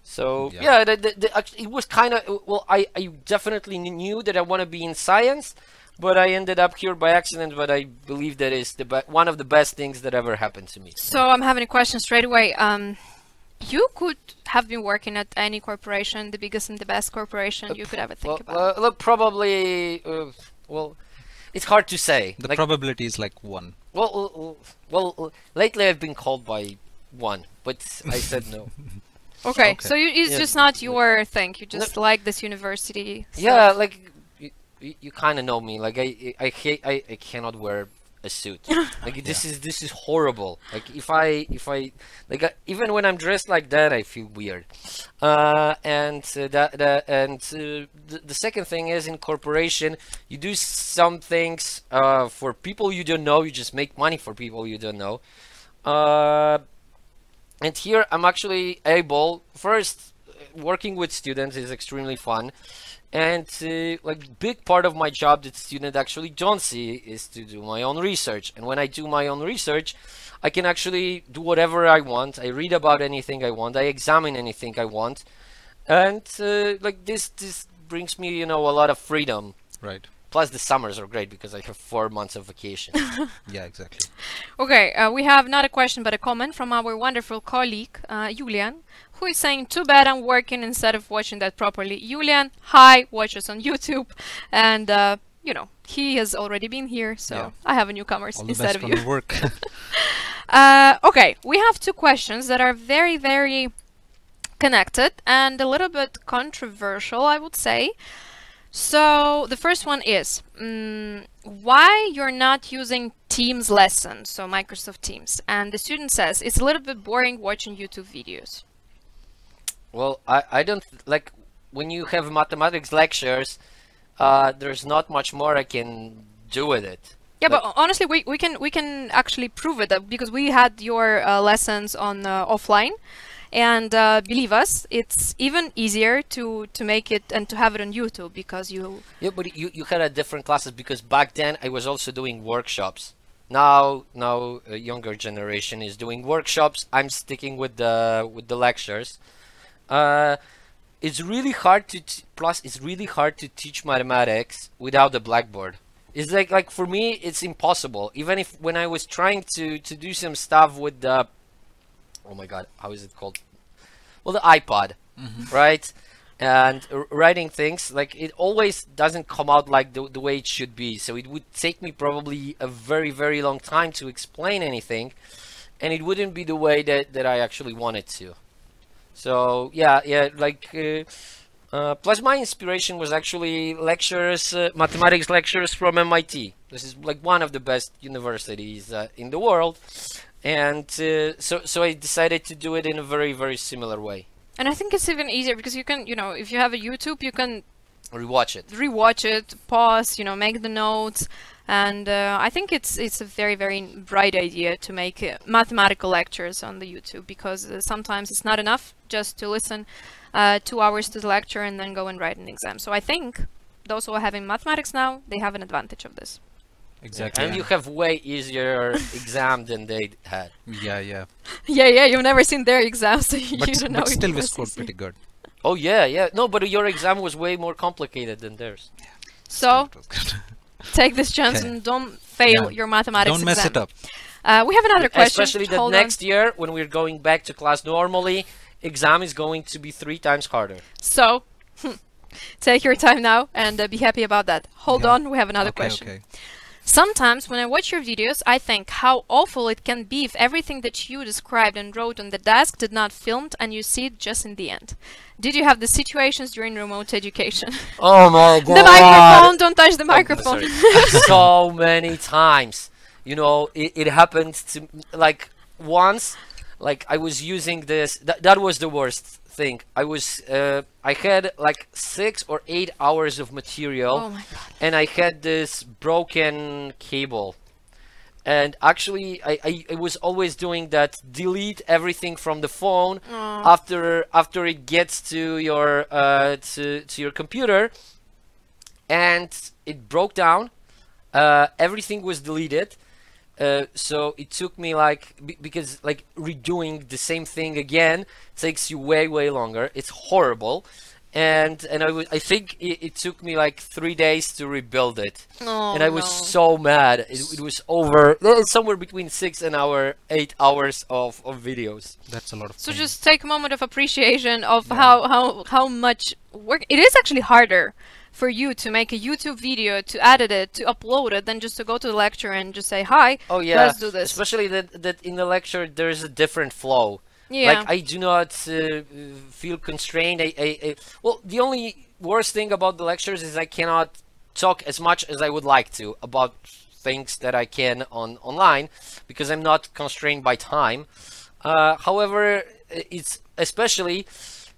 So Yeah. yeah, the, the, the, it was kind of well. I, I definitely knew that I want to be in science, but I ended up here by accident. But I believe that is the be- one of the best things that ever happened to me. so I'm having a question straight away. Um, you could have been working at any corporation, the biggest and the best corporation you could ever think well, about. uh, look, probably. Uh, well, it's hard to say. The like, probability is like one. Well, well, well, lately I've been called by one, but I said no. Okay, Okay. so you, it's Yeah. just not your thing. You just like this university. Yeah, like you, you, you kind of know me. Like I, I, I hate, I, I cannot wear a suit. Like this is this is horrible. Like if I, if I, like I, even when I'm dressed like that, I feel weird. Uh, and uh, that, that, and uh, the, the second thing is in corporation, you do some things uh, for people you don't know. You just make money for people you don't know. Uh, and here I'm actually able first working with students is extremely fun and uh, like big part of my job that students actually don't see is to do my own research. And when I do my own research I can actually do whatever I want. I read about anything I want. I examine anything I want. And uh, like this this brings me you know a lot of freedom. Right. plus the summers are great because I have four months of vacation. Yeah, exactly. Okay, uh, we have not a question but a comment from our wonderful colleague, uh, Julian, who is saying, Too bad I'm working instead of watching that properly. Julian, hi, watch us on YouTube. And, uh, you know, he has already been here, so Yeah. I have a the instead best of you. work. Uh, okay, we have two questions that are very, very connected and a little bit controversial, I would say. So the first one is mm, why you're not using Teams lessons, so Microsoft Teams. And the student says it's a little bit boring watching YouTube videos. Well, I, I don't like when you have mathematics lectures. Uh, there's not much more I can do with it. Yeah, Like- but honestly, we, we can we can actually prove it uh, because we had your uh, lessons on uh, offline, and uh, believe us, it's even easier to to make it and to have it on YouTube because you Yeah, but you, you had a different classes because back then I was also doing workshops. Now now a younger generation is doing workshops. I'm sticking with the with the lectures. Uh, it's really hard to t- plus it's really hard to teach mathematics without the blackboard. It's like like for me it's impossible. Even if when I was trying to to do some stuff with the oh my god how is it called? Well the iPad, right? and writing things like it always doesn't come out like the, the way it should be so it would take me probably a very very long time to explain anything and it wouldn't be the way that, that i actually wanted to so yeah yeah like uh, uh, plus my inspiration was actually lectures uh, mathematics lectures from mit this is like one of the best universities uh, in the world. And uh, so so i decided to do it in a very very similar way. And I think it's even easier because you can you know if you have a YouTube you can rewatch it. rewatch it, pause, you know, make the notes, and uh, I think it's it's a very very bright idea to make uh, mathematical lectures on the YouTube because uh, sometimes it's not enough just to listen uh, two hours to the lecture and then go and write an exam. So I think those who are having mathematics now they have an advantage of this. Exactly. And you have way easier exam than they had. yeah, yeah. yeah, yeah, you've never seen their exams, so you But, don't know. but still, we scored easy. pretty good. Oh yeah, yeah. No, but your exam was way more complicated than theirs. Yeah. So It was good. Take this chance Okay. and don't fail Yeah. your mathematics Don't mess exam. it up. Uh, we have another question. Especially that Hold on. next year when we're going back to class normally, exam is going to be three times harder. So, take your time now and uh, be happy about that. Hold Yeah. on, we have another okay, question. okay. Sometimes when I watch your videos, I think how awful it can be if everything that you described and wrote on the desk did not filmed and you see it just in the end. Did you have the situations during remote education? Oh my god! the microphone! Don't touch the oh, microphone. so many times. You know, it, it happened to like once. Like I was using this. That that was the worst thing. I was. Uh, I had like six or eight hours of material. oh and I had this broken cable. And actually, I, I, I was always doing that. Delete everything from the phone Aw. after after it gets to your uh, to to your computer, and it broke down. Uh, everything was deleted. Uh, so it took me like because like redoing the same thing again takes you way way longer. It's horrible, and and I wa- I think it, it took me like three days to rebuild it, Oh, and I was no. so mad. It, it was over uh, somewhere between six and hour eight hours of of videos. That's a lot of So pain. just take a moment of appreciation of how, how how much work it is actually harder for you to make a YouTube video, to edit it, to upload it, than just to go to the lecture and just say hi. Oh yeah, let's do this. especially that that in the lecture there is a different flow. Yeah. Like I do not uh, feel constrained. I, I, I, well, the only worst thing about the lectures is I cannot talk as much as I would like to about things that I can on online because I'm not constrained by time. Uh, however, it's especially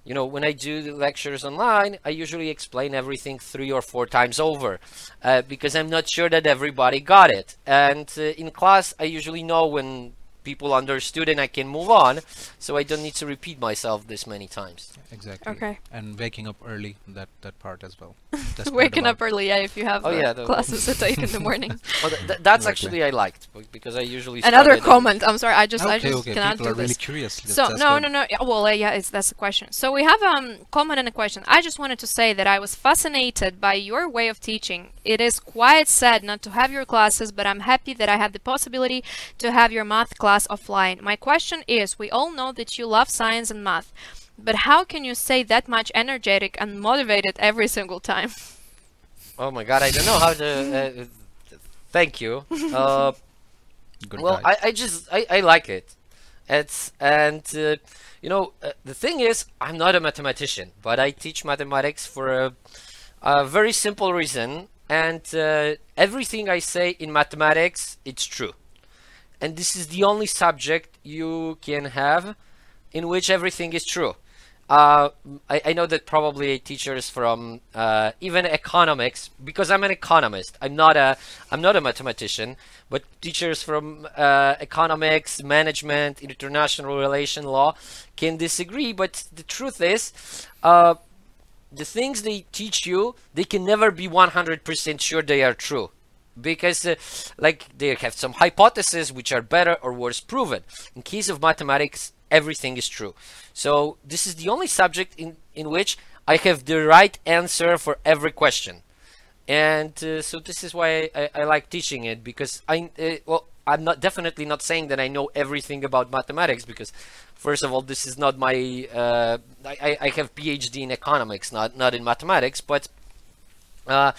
you know when I do lectures online, I usually explain everything three or four times over uh, because I'm not sure that everybody got it. And uh, in class, I usually know when people understood and I can move on, so I don't need to repeat myself this many times. Exactly. Okay. And waking up early, that that part as well. That's Waking up early, yeah, if you have Oh, uh, yeah, the- classes at 8 in the morning. Well, th- th- that's Exactly. actually I liked because I usually Another comment. I'm sorry, I just I Okay, just okay. cannot People do are really this. curious. That's- So that's no, good. no, no. yeah, Well, uh, yeah, it's that's the question. So we have um comment and a question. I just wanted to say that I was fascinated by your way of teaching. It is quite sad not to have your classes, but I'm happy that I have the possibility to have your math class offline. My question is: We all know that you love science and math, but how can you stay that much energetic and motivated every single time? Oh my god, I don't know how to. Uh, thank you. Uh, Good well. I, I just I, I like it. It's and uh, you know uh, the thing is I'm not a mathematician, but I teach mathematics for a, a very simple reason. And uh, everything I say in mathematics, it's true. And this is the only subject you can have in which everything is true. Uh, I, I know that probably teachers from uh, even economics, because I'm an economist. I'm not a I'm not a mathematician, but teachers from uh, economics, management, international relation law can disagree. But the truth is, uh, the things they teach you, they can never be 100% sure they are true because uh, like they have some hypotheses which are better or worse proven. In case of mathematics everything is true. So this is the only subject in in which i have the right answer for every question. And uh, so this is why I, I like teaching it because i uh, well i'm not definitely not saying that i know everything about mathematics because first of all this is not my uh, I, I- have phd in economics not not in mathematics but uh,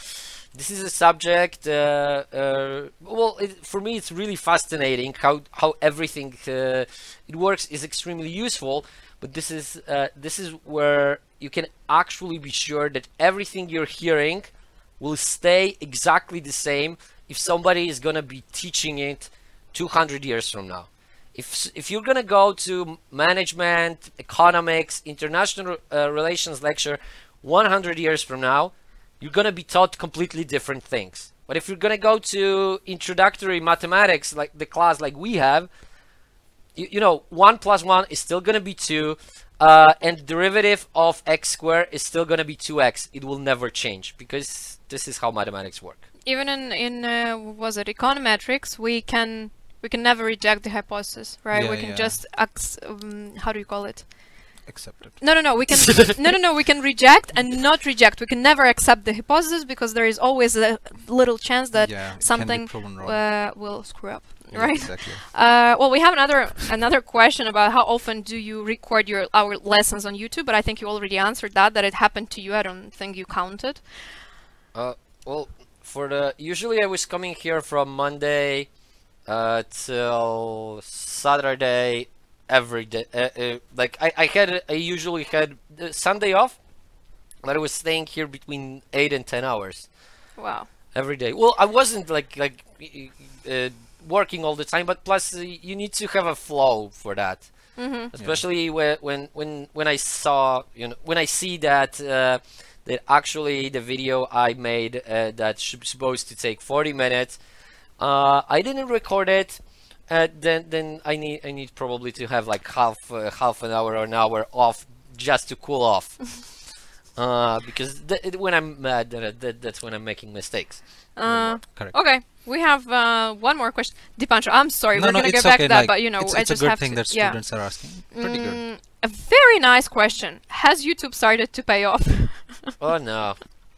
this is a subject. Uh, uh, well, it, for me, it's really fascinating how how everything uh, it works is extremely useful. But this is uh, this is where you can actually be sure that everything you're hearing will stay exactly the same if somebody is gonna be teaching it 200 years from now. If if you're gonna go to management, economics, international uh, relations lecture 100 years from now, you're gonna be taught completely different things. But if you're gonna go to introductory mathematics, like the class like we have, you, you know, one plus one is still gonna be two, uh, and derivative of x squared is still gonna be 2x. It will never change because this is how mathematics work. Even in in uh, was it econometrics, we can we can never reject the hypothesis, right? Yeah, we can yeah. just ac- um, how do you call it? Accepted. No, no, no. We can no, no, no. We can reject and not reject. We can never accept the hypothesis because there is always a little chance that yeah, something uh, will screw up, Yeah, right? Exactly. Uh, well, we have another another question about how often do you record your our lessons on YouTube, but I think you already answered that. That it happened to you. I don't think you counted. Uh, well, for the usually I was coming here from Monday uh, till Saturday every day. Uh, uh, like I, I had I usually had uh, Sunday off, but I was staying here between eight and ten hours Wow. every day. Well, I wasn't like like uh, working all the time, but plus uh, you need to have a flow for that Mm-hmm. especially when when when when I saw you know when I see that uh, that actually the video I made uh, that's supposed to take 40 minutes uh, I didn't record it uh, then then I need I need probably to have like half uh, half an hour or an hour off just to cool off uh, because th- when I'm mad that, that, that's when I'm making mistakes Uh, Correct. okay, we have uh, one more question. Dipanshu, I'm sorry, no, we're no, gonna it's get back okay. to that, like, but you know, it's, I it's a good have thing to. that yeah. students are asking. Pretty good. Mm, a very nice question. Has YouTube started to pay off? oh no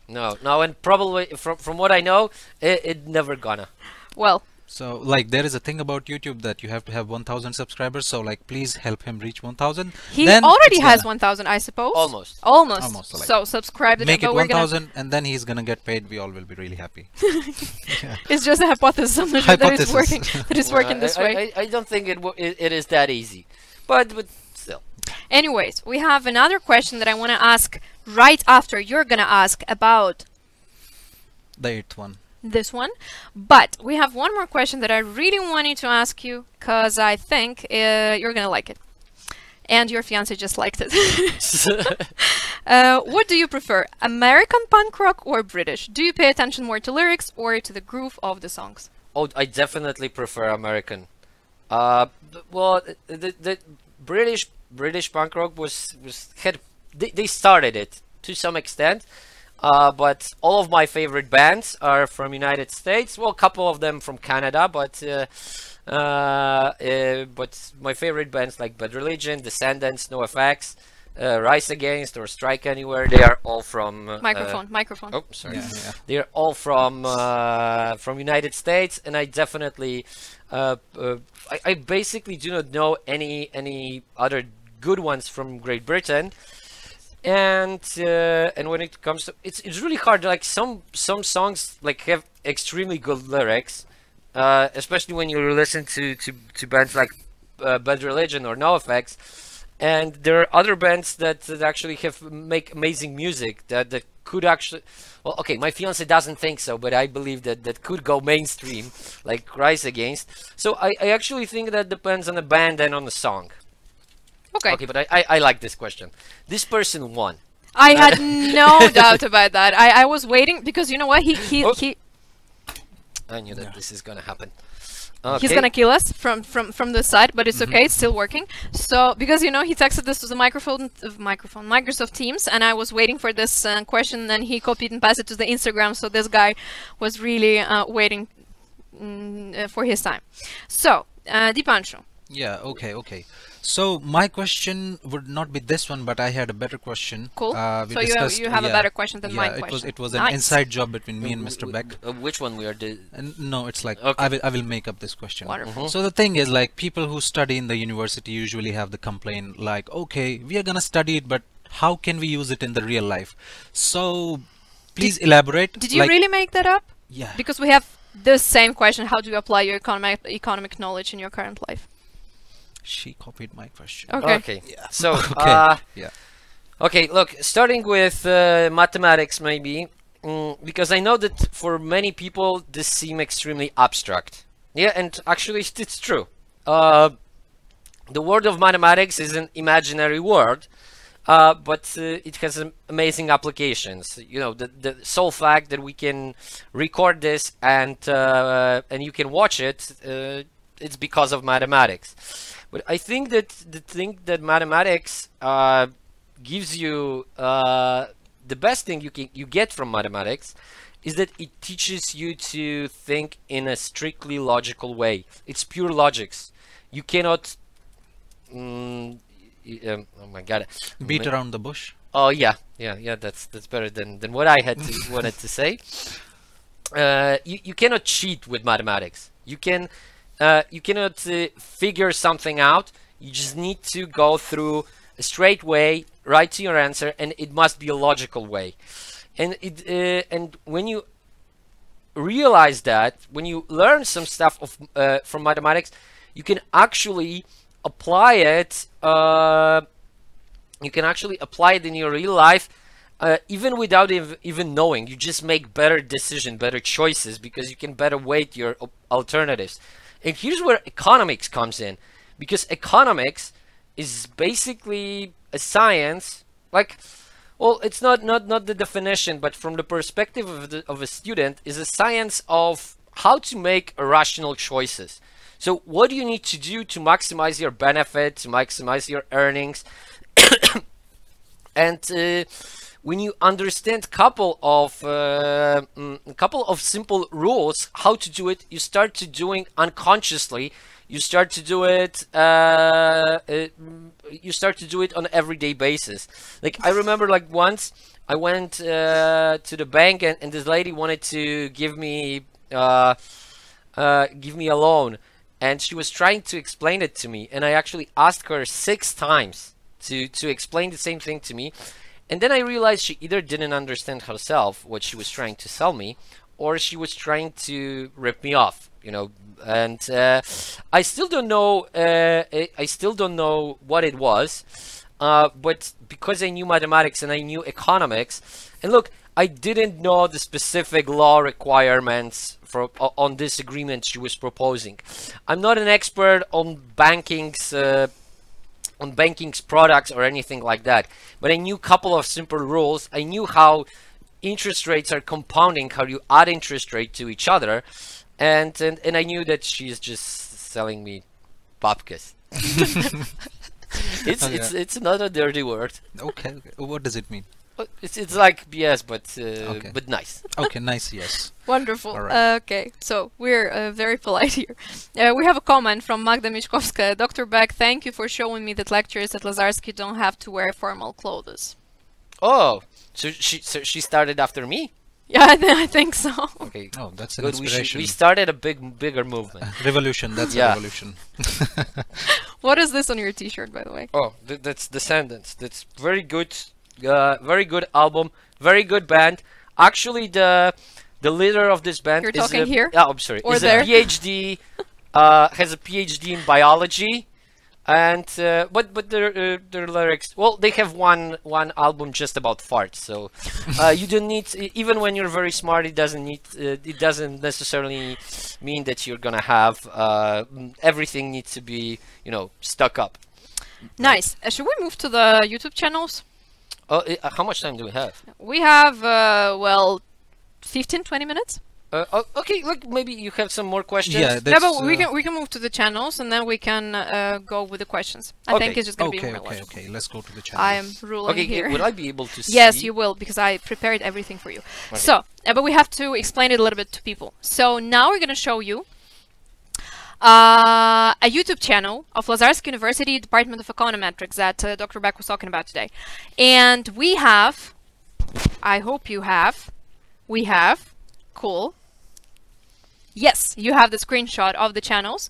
no no and probably from from what I know it, it never gonna well, So like there is a thing about YouTube that you have to have 1000 subscribers. So like please help him reach 1000. He Then already has 1,000, I suppose. Almost. Almost. Almost, so like- so subscribe to Make but it we're gonna- 1000 and then he's gonna get paid. We all will be really happy. It's just a hypothesis. I'm not sure that it's working. That it's working Uh, this I, way. I, I don't think it, wo- it it is that easy, but but still. Anyways, we have another question that I want to ask right after you're gonna ask about The eighth one. This one. But we have one more question that I really wanted to ask you because I think uh, you're gonna like it. And your fiance just liked it. uh, what do you prefer, American punk rock or British? Do you pay attention more to lyrics or to the groove of the songs? Oh, I definitely prefer American. Uh, well, the, the, the British British punk rock was was had they, they started it to some extent, uh, but all of my favorite bands are from United States. Well, a couple of them from Canada, but uh, uh, uh, but my favorite bands like Bad Religion, Descendents, NoFX, uh, Rise Against, or Strike Anywhere, they are all from uh, Microphone, microphone. Oh, sorry. Yeah, yeah. They're all from uh, from United States, and I definitely, uh, uh, I, I basically do not know any any other good ones from Great Britain. And uh, and when it comes to it's it's really hard. Like some some songs like have extremely good lyrics, uh, especially when you listen to to, to bands like uh, Bad Religion or NoFX And there are other bands that, that actually have make amazing music that, that could actually well okay my fiance doesn't think so but i believe that that could go mainstream like rise against so i, I actually think that depends on the band and on the song Okay. okay but I, I i like this question this person won I had no doubt about that. I, I was waiting because you know what? He he, Oh. he i knew that this is gonna happen he's gonna kill us from from from the side, but it's Mm-hmm. okay. It's still working. So because you know he texted this to the microphone uh, microphone Microsoft Teams, and I was waiting for this uh, question, and he copied and pasted it to the Instagram. So this guy was really uh, waiting mm, uh, for his time. So uh, Dipanshu, Yeah, okay, okay. So my question would not be this one, but I had a better question. cool. Uh, we so you have, you have a better question than yeah, my it question. was it was an Nice. inside job between me and Mr. Beck. uh, which one we are di- no, it's like Okay. I will I will make up this question. Wonderful. So the thing is like people who study in the university usually have the complaint like, okay, we are gonna study it, but how can we use it in the real life? So please elaborate. Did you like, really make that up? Yeah. Because we have the same question: How do you apply your economic economic knowledge in your current life? She copied my question. Okay. okay so Okay. uh Yeah. Okay, look, starting with uh, mathematics, maybe, mm, because I know that for many people this seems extremely abstract. Yeah, and actually it's true. Uh, the word of mathematics is an imaginary word, uh, but uh, it has am- amazing applications. You know, the, the sole fact that we can record this and uh, and you can watch it, uh, it's because of mathematics. But I think that the thing that mathematics uh, gives you uh, the best thing you can you get from mathematics is that it teaches you to think in a strictly logical way. It's pure logics. You cannot. Mm, um, oh my god. Beat Ma- around the bush. Oh yeah, yeah, yeah. That's that's better than than what I had to, wanted to say. Uh, you you cannot cheat with mathematics. You can uh, you cannot uh, figure something out. You just need to go through a straight way, right to your answer, and it must be a logical way. And it uh, and when you realize that, when you learn some stuff of uh, from mathematics, you can actually apply it. Uh, you can actually apply it in your real life uh, even without ev- even knowing you just make better decision better choices because you can better weight your op- alternatives and here's where economics comes in because economics is basically a science like well it's not not not the definition but from the perspective of the of a student is a science of how to make rational choices. So what do you need to do to maximize your benefit to maximize your earnings? And uh, when you understand couple of uh, mm, couple of simple rules how to do it you start to doing unconsciously. You start to do it uh, uh, you start to do it on everyday basis. Like i remember like once i went uh, to the bank and, and this lady wanted to give me uh, uh, give me a loan, and she was trying to explain it to me, and I actually asked her six times to to explain the same thing to me, and then I realized she either didn't understand herself what she was trying to sell me, or she was trying to rip me off. You know, and uh, I still don't know. Uh, I- still don't know what it was. Uh, but because I knew mathematics and I knew economics, and look, I didn't know the specific law requirements for on this agreement she was proposing. I'm not an expert on banking's uh, on banking's products or anything like that, but I knew a couple of simple rules. I knew how interest rates are compounding, how you add interest rate to each other, and and, and I knew that she's just selling me babkas. it's Oh, it's yeah. it's another dirty word. Okay, okay. What does it mean? Uh, It's it's like BS, but uh, Okay. but nice. Okay, nice. Yes. Wonderful. All right. okay, so we're uh, very polite here. Uh, we have a comment from Magda Michkowska. Dr. Beck, thank you for showing me that lecturers at Lazarski don't have to wear formal clothes. Oh, so she so she started after me. Yeah, I, th- I think so. Okay, Oh, that's an good. We, inspiration. we started a big bigger movement. revolution. That's Yeah. a revolution. What is this on your T-shirt, by the way? Oh, th- that's Descendents. That's very good. Uh, very good album. Very good band. Actually, the the leader of this band You're is talking a, here? Yeah, I'm sorry. Or is there? a PhD. uh, has a PhD in biology, and uh, but but their uh, their lyrics. Well, they have one one album just about farts. So uh, you don't need even when you're very smart. It doesn't need. Uh, it doesn't necessarily mean that you're gonna have uh, everything needs to be you know stuck up. Nice. Uh, should we move to the YouTube channels? Oh, uh, how much time do we have? We have, uh, well, 15, 20 minutes? Uh, oh, okay, look, maybe you have some more questions. Yeah, Yeah, that's, but we uh, can we can move to the channels and then we can uh, go with the questions. I think it's just gonna be Okay, more okay, logical. okay. Let's go to the channel. I am ruling Okay, here. will I be able to see? Yes, you will, because I prepared everything for you. Okay. So, uh, but we have to explain it a little bit to people. So now we're going to show you uh, a YouTube channel of Lazarski University Department of Econometrics that uh, Dr. Beck was talking about today. And we have, I hope you have, we have, cool. Yes, you have the screenshot of the channels.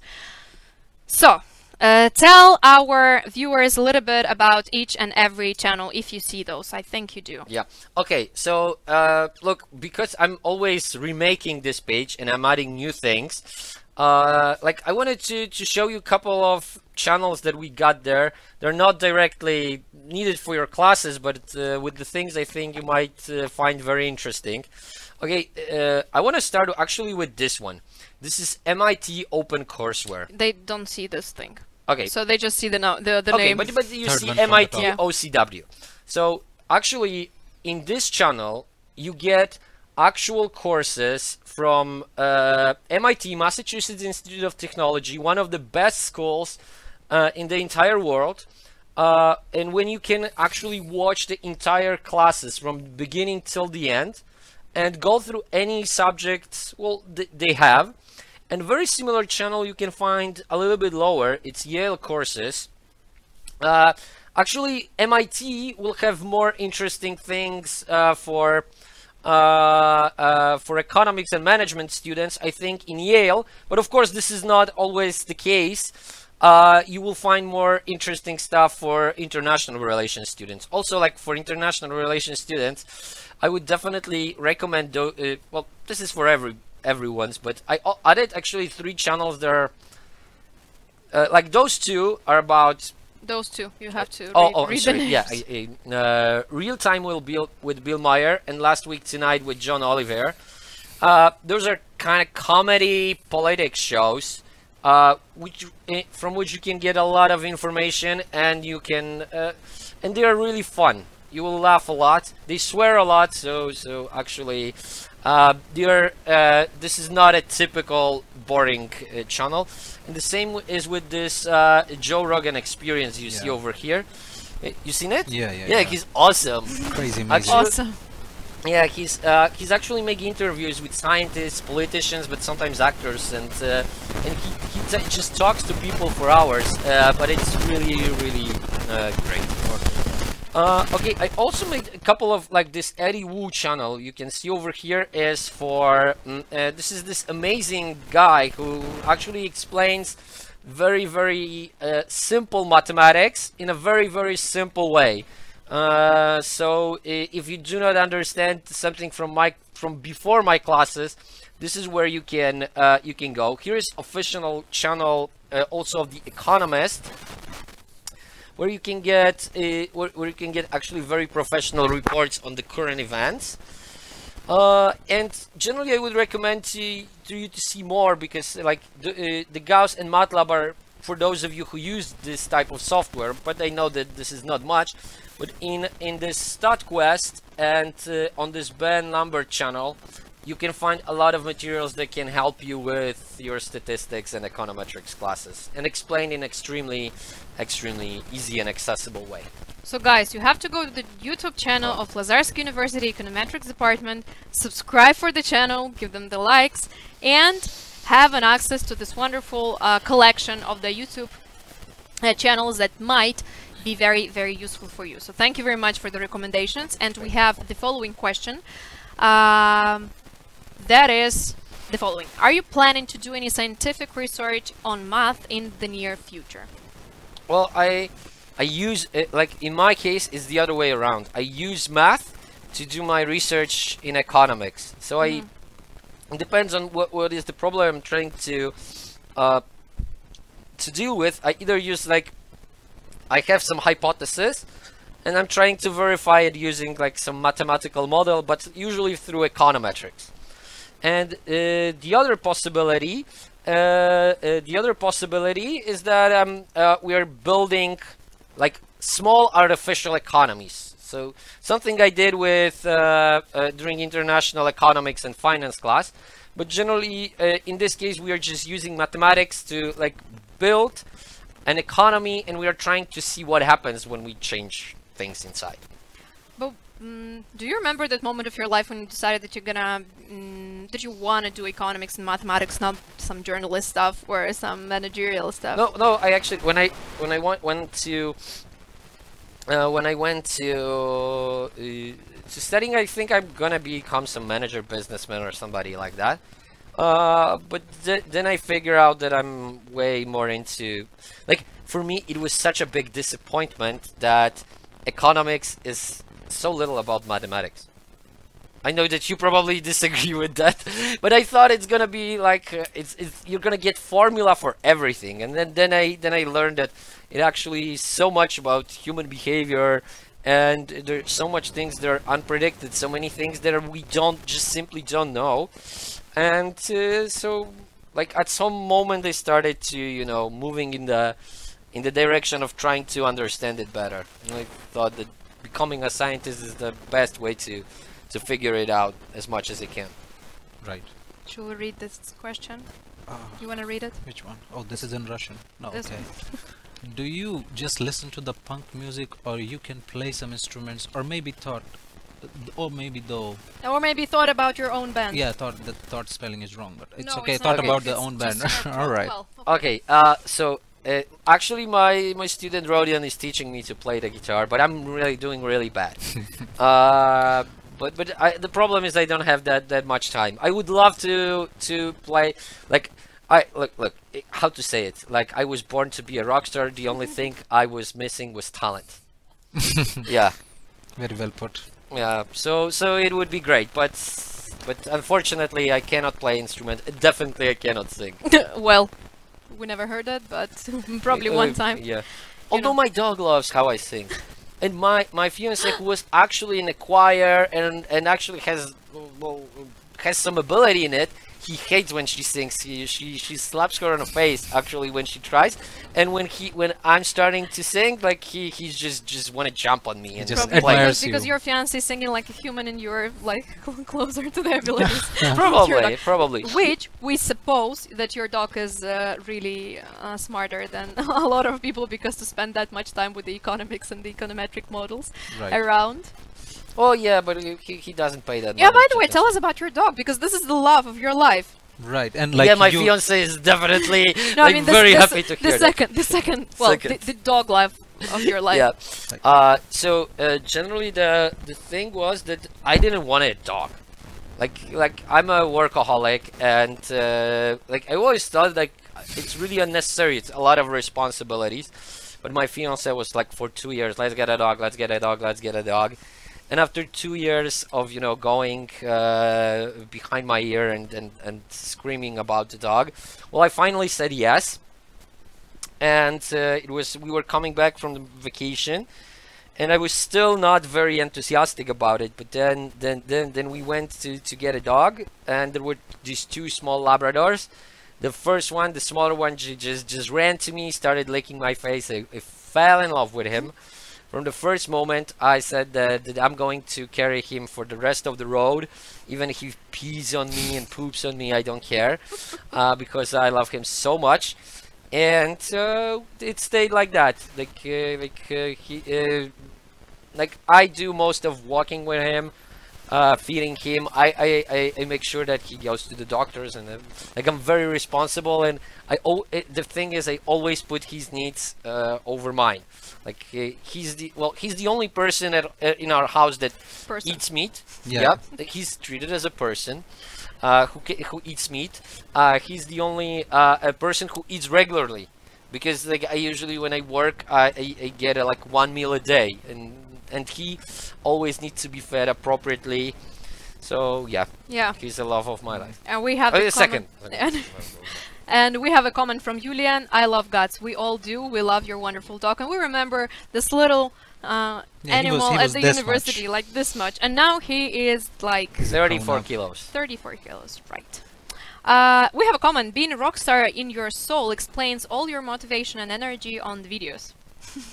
So, uh, tell our viewers a little bit about each and every channel if you see those. I think you do. Yeah. Okay. So, uh, look, because I'm always remaking this page and I'm adding new things. Uh, like I wanted to to show you a couple of channels that we got there. They're not directly needed for your classes, but uh, with the things I think you might uh, find very interesting. Okay. Uh, I want to start actually with this one. This is MIT Open Courseware. They don't see this thing, Okay. so they just see the no the, the okay, name. but but you Third see one from the MIT top. Yeah. OCW. So actually, in this channel, you get actual courses from uh, MIT, Massachusetts Institute of Technology, one of the best schools uh, in the entire world. Uh, and when you can actually watch the entire classes from beginning till the end and go through any subjects well th- they have. And very similar channel you can find a little bit lower. It's yale courses. Uh, actually mit will have more interesting things uh, for uh, uh, for economics and management students i think in yale but of course this is not always the case uh, you will find more interesting stuff for international relations students also like for international relations students I would definitely recommend. Uh, well, this is for every everyone's, but I added actually three channels there. Uh, like those two are about. Those two, you have to Oh, read, oh, I'm read sorry. Yeah. Uh, real time will be with Bill Maher, and last week tonight with John Oliver. Uh, those are kind of comedy politics shows, uh, which eh, from which you can get a lot of information, and you can, uh, and they are really fun. You will laugh a lot. They swear a lot, so so actually, uh, they are. Uh, this is not a typical boring uh, channel, and the same is with this uh, Joe Rogan experience you see over here. Eh, You seen it? Yeah, yeah, Yeah, yeah. he's awesome. Crazy amazing. Awesome. Yeah, he's uh, he's actually making interviews with scientists, politicians, but sometimes actors, and uh, and he, he t- just talks to people for hours. Uh, but it's really really uh, great. Uh, okay, I also made a couple of like this Eddie Woo channel. You can see over here is for mm, uh, this is this amazing guy who actually explains very very uh, simple mathematics in a very very simple way. Uh, so if you do not understand something from my from before my classes, this is where you can uh, you can go. Here is official channel uh, also of the Economist where you can get uh, where, where you can get actually very professional reports on the current events. Uh, and generally, I would recommend to, to you to see more because like the uh, the Gauss and MATLAB are for those of you who use this type of software. But I know that this is not much. But in in this StatQuest and uh, on this Ben Lambert channel, you can find a lot of materials that can help you with your statistics and econometrics classes and explained in extremely extremely easy and accessible way. So guys, you have to go to the YouTube channel of Lazarski University Econometrics Department, subscribe for the channel, give them the likes, and have an access to this wonderful uh, collection of the YouTube uh, channels that might be very, very useful for you. So thank you very much for the recommendations. And we have the following question. Um, that is the following. Are you planning to do any scientific research on math in the near future? Well, I I use it like in my case it's the other way around. I use math to do my research in economics. So I it depends on what what is the problem I'm trying to uh to deal with. I either use like I have some hypothesis and I'm trying to verify it using like some mathematical model, but usually through econometrics. And uh, the other possibility, uh, uh, the other possibility is that um, we are building like small artificial economies. So something I did with during international economics and finance class. But generally, in this case, we are just using mathematics to like build an economy, and we are trying to see what happens when we change things inside. Mm, do you remember that moment of your life when you decided that you're gonna mm, that you want to do economics and mathematics, not some journalist stuff or some managerial stuff? No, no. I actually when I when I went went to uh, when I went to uh, to studying, I think I'm gonna become some manager, businessman, or somebody like that. Uh, but th then I figure out that I'm way more into like for me it was such a big disappointment that economics is so little about mathematics. I know that you probably disagree with that, but I thought it's gonna be like uh, it's, it's you're gonna get formula for everything, and then then I then I learned that it actually is so much about human behavior, and there's so much things that are unpredicted, so many things that are, we don't just simply don't know, and uh, so like at some moment I started to you know moving in the in the direction of trying to understand it better, and I thought that becoming a scientist is the best way to to figure it out as much as I can. Right. Should we read this question? Uh, You wanna read it? which one? Oh, this is in Russian. No, This okay. Do you just listen to the punk music, or you can play some instruments, or maybe thought, or maybe though? Or maybe thought about your own band? Yeah, thought the thought spelling is wrong, but it's No, okay. it's Thought not. about Okay. the own band. All right. well, Okay, uh, so uh, actually my my student Rodion is teaching me to play the guitar, but I'm really doing really bad. uh, but but I, the problem is I don't have that that much time. I would love to to play like I look look i- how to say it. Like I was born to be a rock star. The only thing I was missing was talent. yeah, Very well put. yeah. So so it would be great, but but unfortunately I cannot play instrument. Definitely I cannot sing. well, we never heard that, but probably Uh, one time. Yeah. Although my dog loves how I sing, and my my fiance who was actually in a choir and and actually has well has some ability in it. He hates when she sings. He, she she slaps her on the face actually when she tries, and when he when I'm starting to sing, like he he's just just want to jump on me and just Probably play. admires because, because your fiance is singing like a human and you're like closer to the abilities. Probably, probably. Which we suppose that your dog is uh, really uh, smarter than a lot of people because to spend that much time with the economics and the econometric models Right. around. Oh yeah, but he, he he doesn't pay that. Yeah, by the way, attention. tell us about your dog because this is the love of your life. Right, and like yeah, my you, fiance is definitely No, like I mean this, very this- happy to the hear that. second, the second, well, Second. The, the dog life of your life. Yeah. Uh, so uh, generally, the the thing was that I didn't want a dog. Like like I'm a workaholic, and uh, like I always thought like it's really unnecessary. It's a lot of responsibilities. But my fiance was like for two years, let's get a dog, let's get a dog, let's get a dog. And after two years of you know going uh, behind my ear and, and, and screaming about the dog, well, I finally said yes. And uh, it was we were coming back from the vacation, and I was still not very enthusiastic about it. But then then then then we went to to get a dog, and there were these two small Labradors. The first one, the smaller one, just just ran to me, started licking my face. I, I fell in love with him. From the first moment, I said that, that I'm going to carry him for the rest of the road. Even if he pees on me and poops on me, I don't care, uh, because I love him so much. And uh, it stayed like that. Like uh, like uh, he, uh, like I do most of walking with him, uh, feeding him. I, I, I, I make sure that he goes to the doctors and uh, like I'm very responsible. And I oh, it, the thing is I always put his needs uh, over mine. Like uh, he's the well he's the only person at, uh, in our house that Person. eats meat. Yeah. Yep, like, he's treated as a person. Uh, who who eats meat? Uh, he's the only uh, a person who eats regularly, because like I usually when I work I, I, I get uh, like one meal a day, and and he always needs to be fed appropriately. So yeah, Yeah. he's the love of my life. And we have Oh, a yeah, second. And we have a comment from Julian. I love guts. We all do. We love your wonderful dog, and we remember this little uh, Yeah, he was- animal he at the university, much. like this much, and now he is like 34 kilos. 34 kilos. Right. Uh, we have a comment. Being a rock star in your soul explains all your motivation and energy on the videos.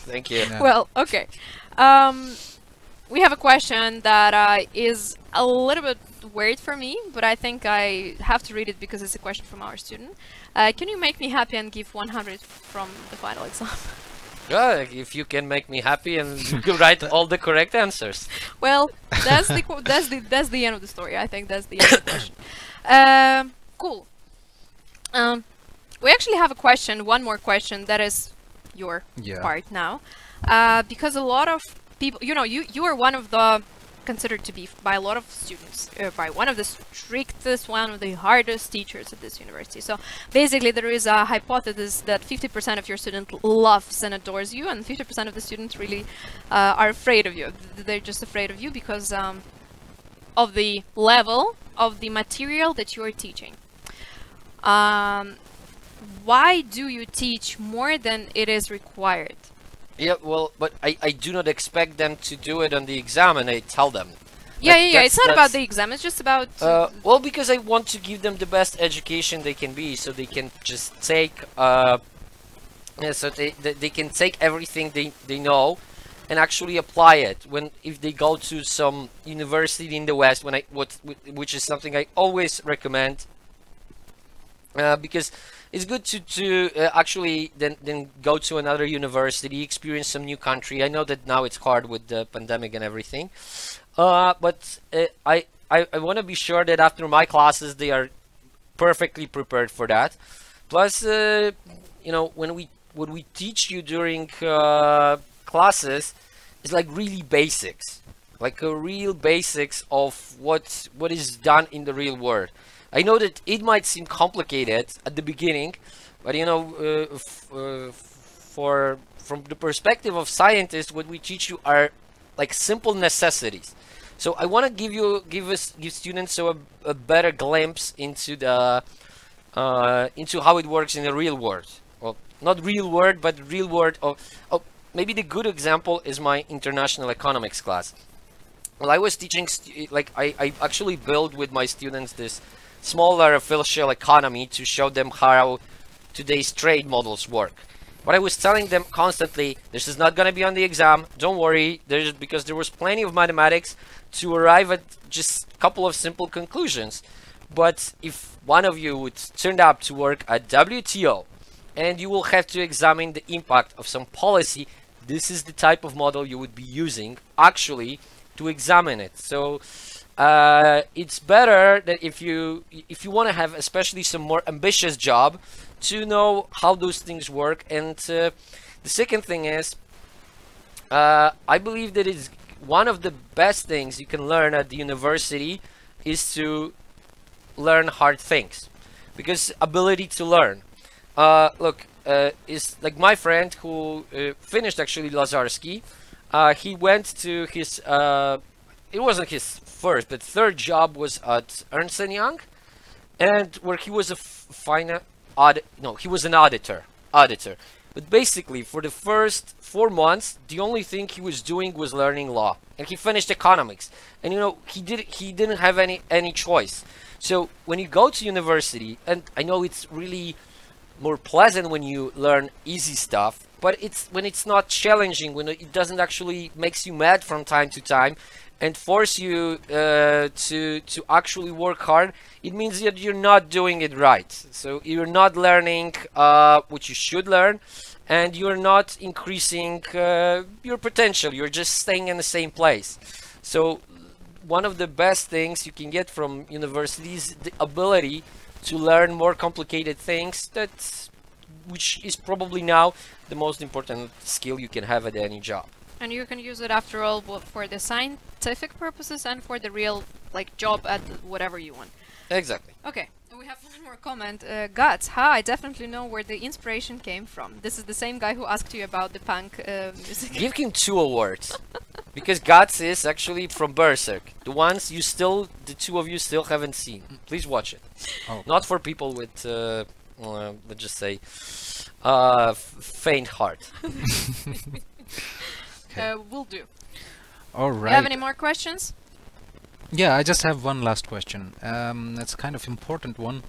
Thank you. Yeah. Well, okay. Um, we have a question that uh, is a little bit weird for me, but I think I have to read it because it's a question from our student. Uh, can you make me happy and give 100 from the final exam? Yeah, if you can make me happy and you write all the correct answers. well, that's the that's the that's the end of the story. I think that's the end of the question. Um, cool. Um, we actually have a question, one more question that is your Yeah. part now, uh, because a lot of people, you know, you you are one of the considered to be by a lot of students uh, by one of the strictest, one of the hardest teachers at this university. So basically, there is a hypothesis that 50% of your student loves and adores you, and 50% of the students really uh, are afraid of you. They're just afraid of you because um, of the level of the material that you are teaching. Um, why do you teach more than it is required? Yeah, well, but I, I do not expect them to do it on the exam, and I tell them. Yeah, Like, yeah, yeah. It's not about the exam. It's just about. Uh, well, because I want to give them the best education they can be, so they can just take, uh, yeah, so they, they they can take everything they they know, and actually apply it when if they go to some university in the West. When I what which is something I always recommend, uh, because it's good to to uh, actually then then go to another university, experience some new country. I know that now it's hard with the pandemic and everything, uh, but uh, I I, I want to be sure that after my classes they are perfectly prepared for that. Plus, uh, you know, when we what we teach you during uh, classes is like really basics, like a real basics of what what is done in the real world. I know that it might seem complicated at the beginning, but you know, uh, uh, for from the perspective of scientists, what we teach you are like simple necessities. So I want to give you give us give students so a, a better glimpse into the uh, into how it works in the real world. Well, not real world, but real world of. Oh, maybe the good example is my international economics class. Well, I was teaching like I, I actually build with my students this smaller official economy to show them how today's trade models work. But I was telling them constantly, this is not going to be on the exam. Don't worry, there's because there was plenty of mathematics to arrive at just a couple of simple conclusions. But if one of you would turn up to work at WTO and you will have to examine the impact of some policy, this is the type of model you would be using actually to examine it. So uh, it's better that if you if you want to have especially some more ambitious job to know how those things work. And uh, the second thing is uh, I believe that it's one of the best things you can learn at the university is to learn hard things. Because ability to learn. Uh, look uh, is like my friend who uh, finished actually Lazarski uh, he went to his uh, it wasn't his first but third job was at Ernst Young and where he was a final audit no he was an auditor auditor. But basically for the first four months the only thing he was doing was learning law and he finished economics. And you know he did he didn't have any any choice. So when you go to university and i know it's really more pleasant when you learn easy stuff but it's when it's not challenging when it doesn't actually makes you mad from time to time and force you uh, to to actually work hard it means that you're not doing it right. So you're not learning uh, what you should learn and you're not increasing uh, your potential. You're just staying in the same place. So one of the best things you can get from university is the ability to learn more complicated things that which is probably now the most important skill you can have at any job And you can use it after all for the scientific purposes and for the real like job at whatever you want. exactly Okay, we have one more comment. Uh, Guts, ha, I definitely know where the inspiration came from. This is the same guy who asked you about the punk uh, music. give him two awards because Guts is actually from Berserk the ones you still the two of you still haven't seen please watch it Oh. not for people with uh, uh, let's just say uh, f- faint heart uh, will do. All right. You have any more questions? Yeah, I just have one last question. Um, it's kind of important one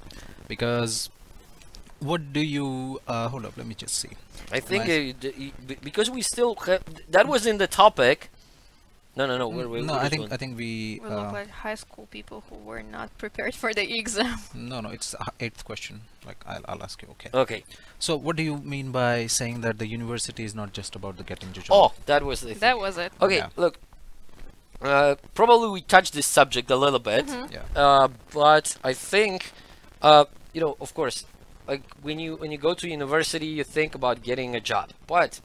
because what do you uh, hold up? Let me just see. I think Nice. uh, d- y- b- because we still have that was in the topic. No, no, no. Where, where, no, where I think one? I think we. We look Uh, like high school people who were not prepared for the exam. no, no, it's eighth question. Like I'll, I'll ask you. Okay. Okay. So, what do you mean by saying that the university is not just about the getting the job? Oh, that was it. that was it. Okay, Yeah. look. Uh, probably we touched this subject a little bit, Mhm. Yeah. uh, but I think, uh, you know, of course, like when you when you go to university, you think about getting a job, but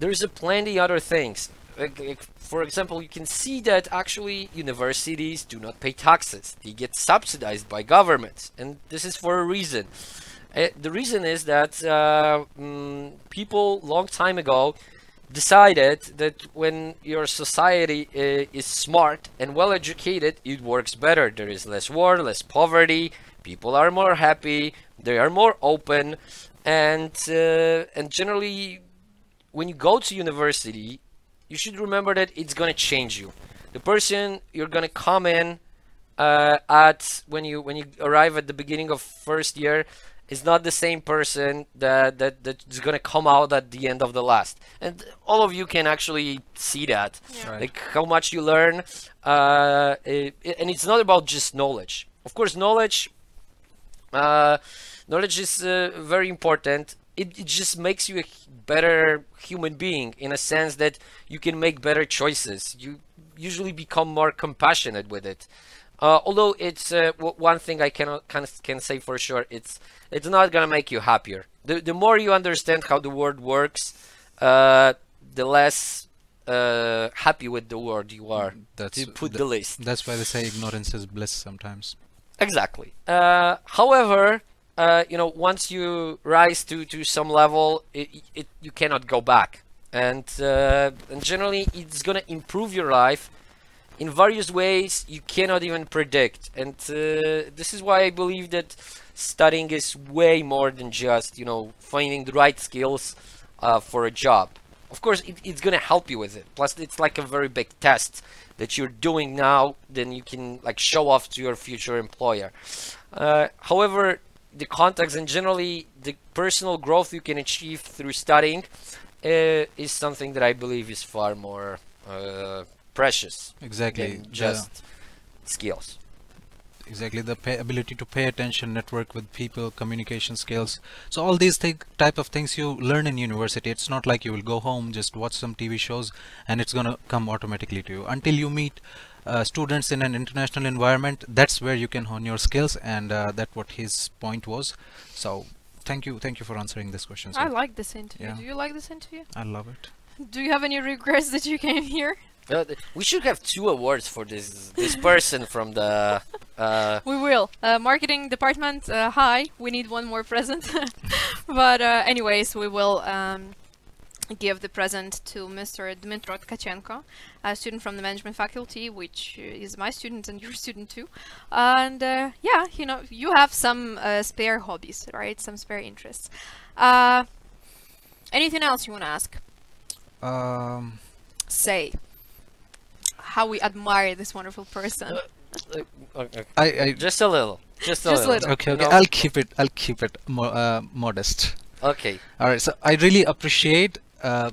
there's a plenty other things. Like, like, for example, you can see that actually universities do not pay taxes; they get subsidized by governments, and this is for a reason. Uh, the reason is that uh, mm, people long time ago decided that when your society uh, is smart and well educated, it works better. There is less war, less poverty. People are more happy. They are more open, and uh, and generally, when you go to university, you should remember that it's gonna change you. The person you're gonna come in uh, at when you when you arrive at the beginning of first year is not the same person that that that's gonna come out at the end of the last and all of you can actually see that Yeah. Right. like how much you learn uh, it, it- and it's not about just knowledge of course knowledge uh, knowledge is uh, very important it, it just makes you a better human being in a sense that you can make better choices you usually become more compassionate with it uh, although it's uh, w- one thing I cannot can, can say for sure, it's it's not gonna make you happier. The the more you understand how the world works, uh, the less uh, happy with the world you are. That's To put th- the list That's why they say ignorance is bliss sometimes. exactly. Uh, however, uh, you know, once you rise to to some level, it, it you cannot go back, and uh, and generally it's gonna improve your life in various ways you cannot even predict. And uh, this is why i believe that studying is way more than just you know finding the right skills uh, for a job. Of course it, it's to help you with it. Plus it's like a very big test that you're doing now then you can like show off to your future employer. Uh, however the context and generally the personal growth you can achieve through studying uh, is something that i believe is far more uh, precious Exactly. just skills. exactly the ability to pay attention network with people communication skills so all these th- type of things you learn in university it's not like you will go home just watch some tv shows and it's going to come automatically to you until you meet uh, students in an international environment that's where you can hone your skills and uh, that what his point was so thank you thank you for answering this question I like this interview. Yeah. Do you like this interview? i love it do you have any regrets that you came here? Uh, we should have two awards for this this person from the. Uh, We will. Uh, marketing department, uh, hi. We need one more present. but uh, anyways, we will um, give the present to Mr. Dmitro Tkachenko, a student from the management faculty, which uh, is my student and your student too. And uh, yeah, you know, you have some uh, spare hobbies, right? Some spare interests. Uh, anything else you want to ask? Um, Say how we admire this wonderful person. uh, okay. I, I Just a little. Just a Just little. little. okay, okay. No. I'll keep it. I'll keep it mo uh, modest. Okay. All right. So I really appreciate uh,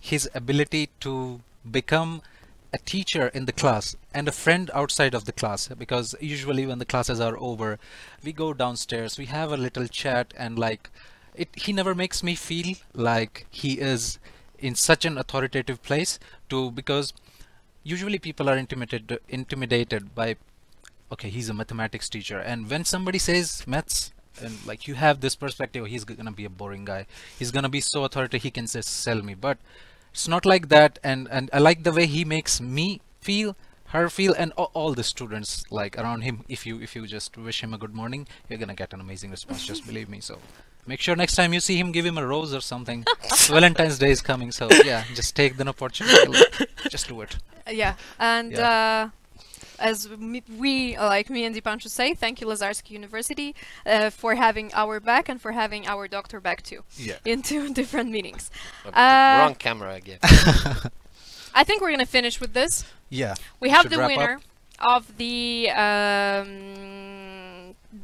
his ability to become a teacher in the class and a friend outside of the class because usually when the classes are over we go downstairs we have a little chat and like it he never makes me feel like he is in such an authoritative place to because usually people are intimidated intimidated by okay he's a mathematics teacher. And when somebody says maths and like you have this perspective he's gonna be a boring guy. He's gonna be so authoritative he can just sell me. But it's not like that and and i like the way he makes me feel her feel and all the students like around him. If you if you just wish him a good morning you're gonna get an amazing response just believe me. So make sure next time you see him give him a rose or something. Valentine's day is coming so yeah just take the opportunity. Just do it. Yeah, and uh, as we, like me and Dipanshu say, thank you Lazarski University uh, for having our back and for having our doctor back too yeah into different meetings. Uh, wrong camera again. I think we're gonna finish with this. yeah We have should the wrap up. winner of the um,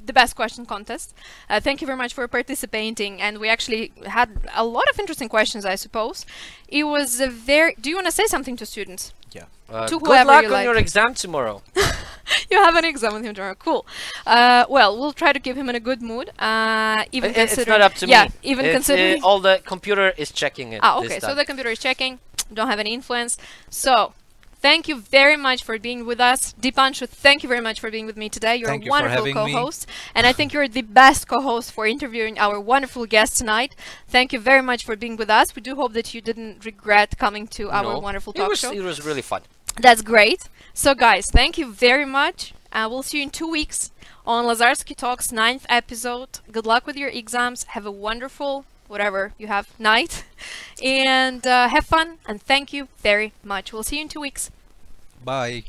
the best question contest. Uh, thank you very much for participating, and we actually had a lot of interesting questions, I suppose. It was a very. Do you want to say something to students? Uh, To good whoever luck you on like. your exam tomorrow. you have an exam with him tomorrow. Cool. Uh, well, we'll try to keep him in a good mood. Uh, even I- I- it's not up to yeah, me. Yeah, even It's, uh, considering. all the computer is checking it. ah, this okay. So the computer is checking. Don't have any influence. So. Thank you very much for being with us. Dipanshu, thank you very much for being with me today. You're Thank a wonderful me. co-host. And I think you're the best co-host for interviewing our wonderful guest tonight. Thank you very much for being with us. We do hope that you didn't regret coming to our No. wonderful it talk was, show. It was really fun. That's great. So, guys, thank you very much. Uh, we'll see you in two weeks on Lazarski Talks ninth episode. Good luck with your exams. Have a wonderful, whatever you have, night. And uh, have fun. And thank you very much. We'll see you in two weeks. Bye.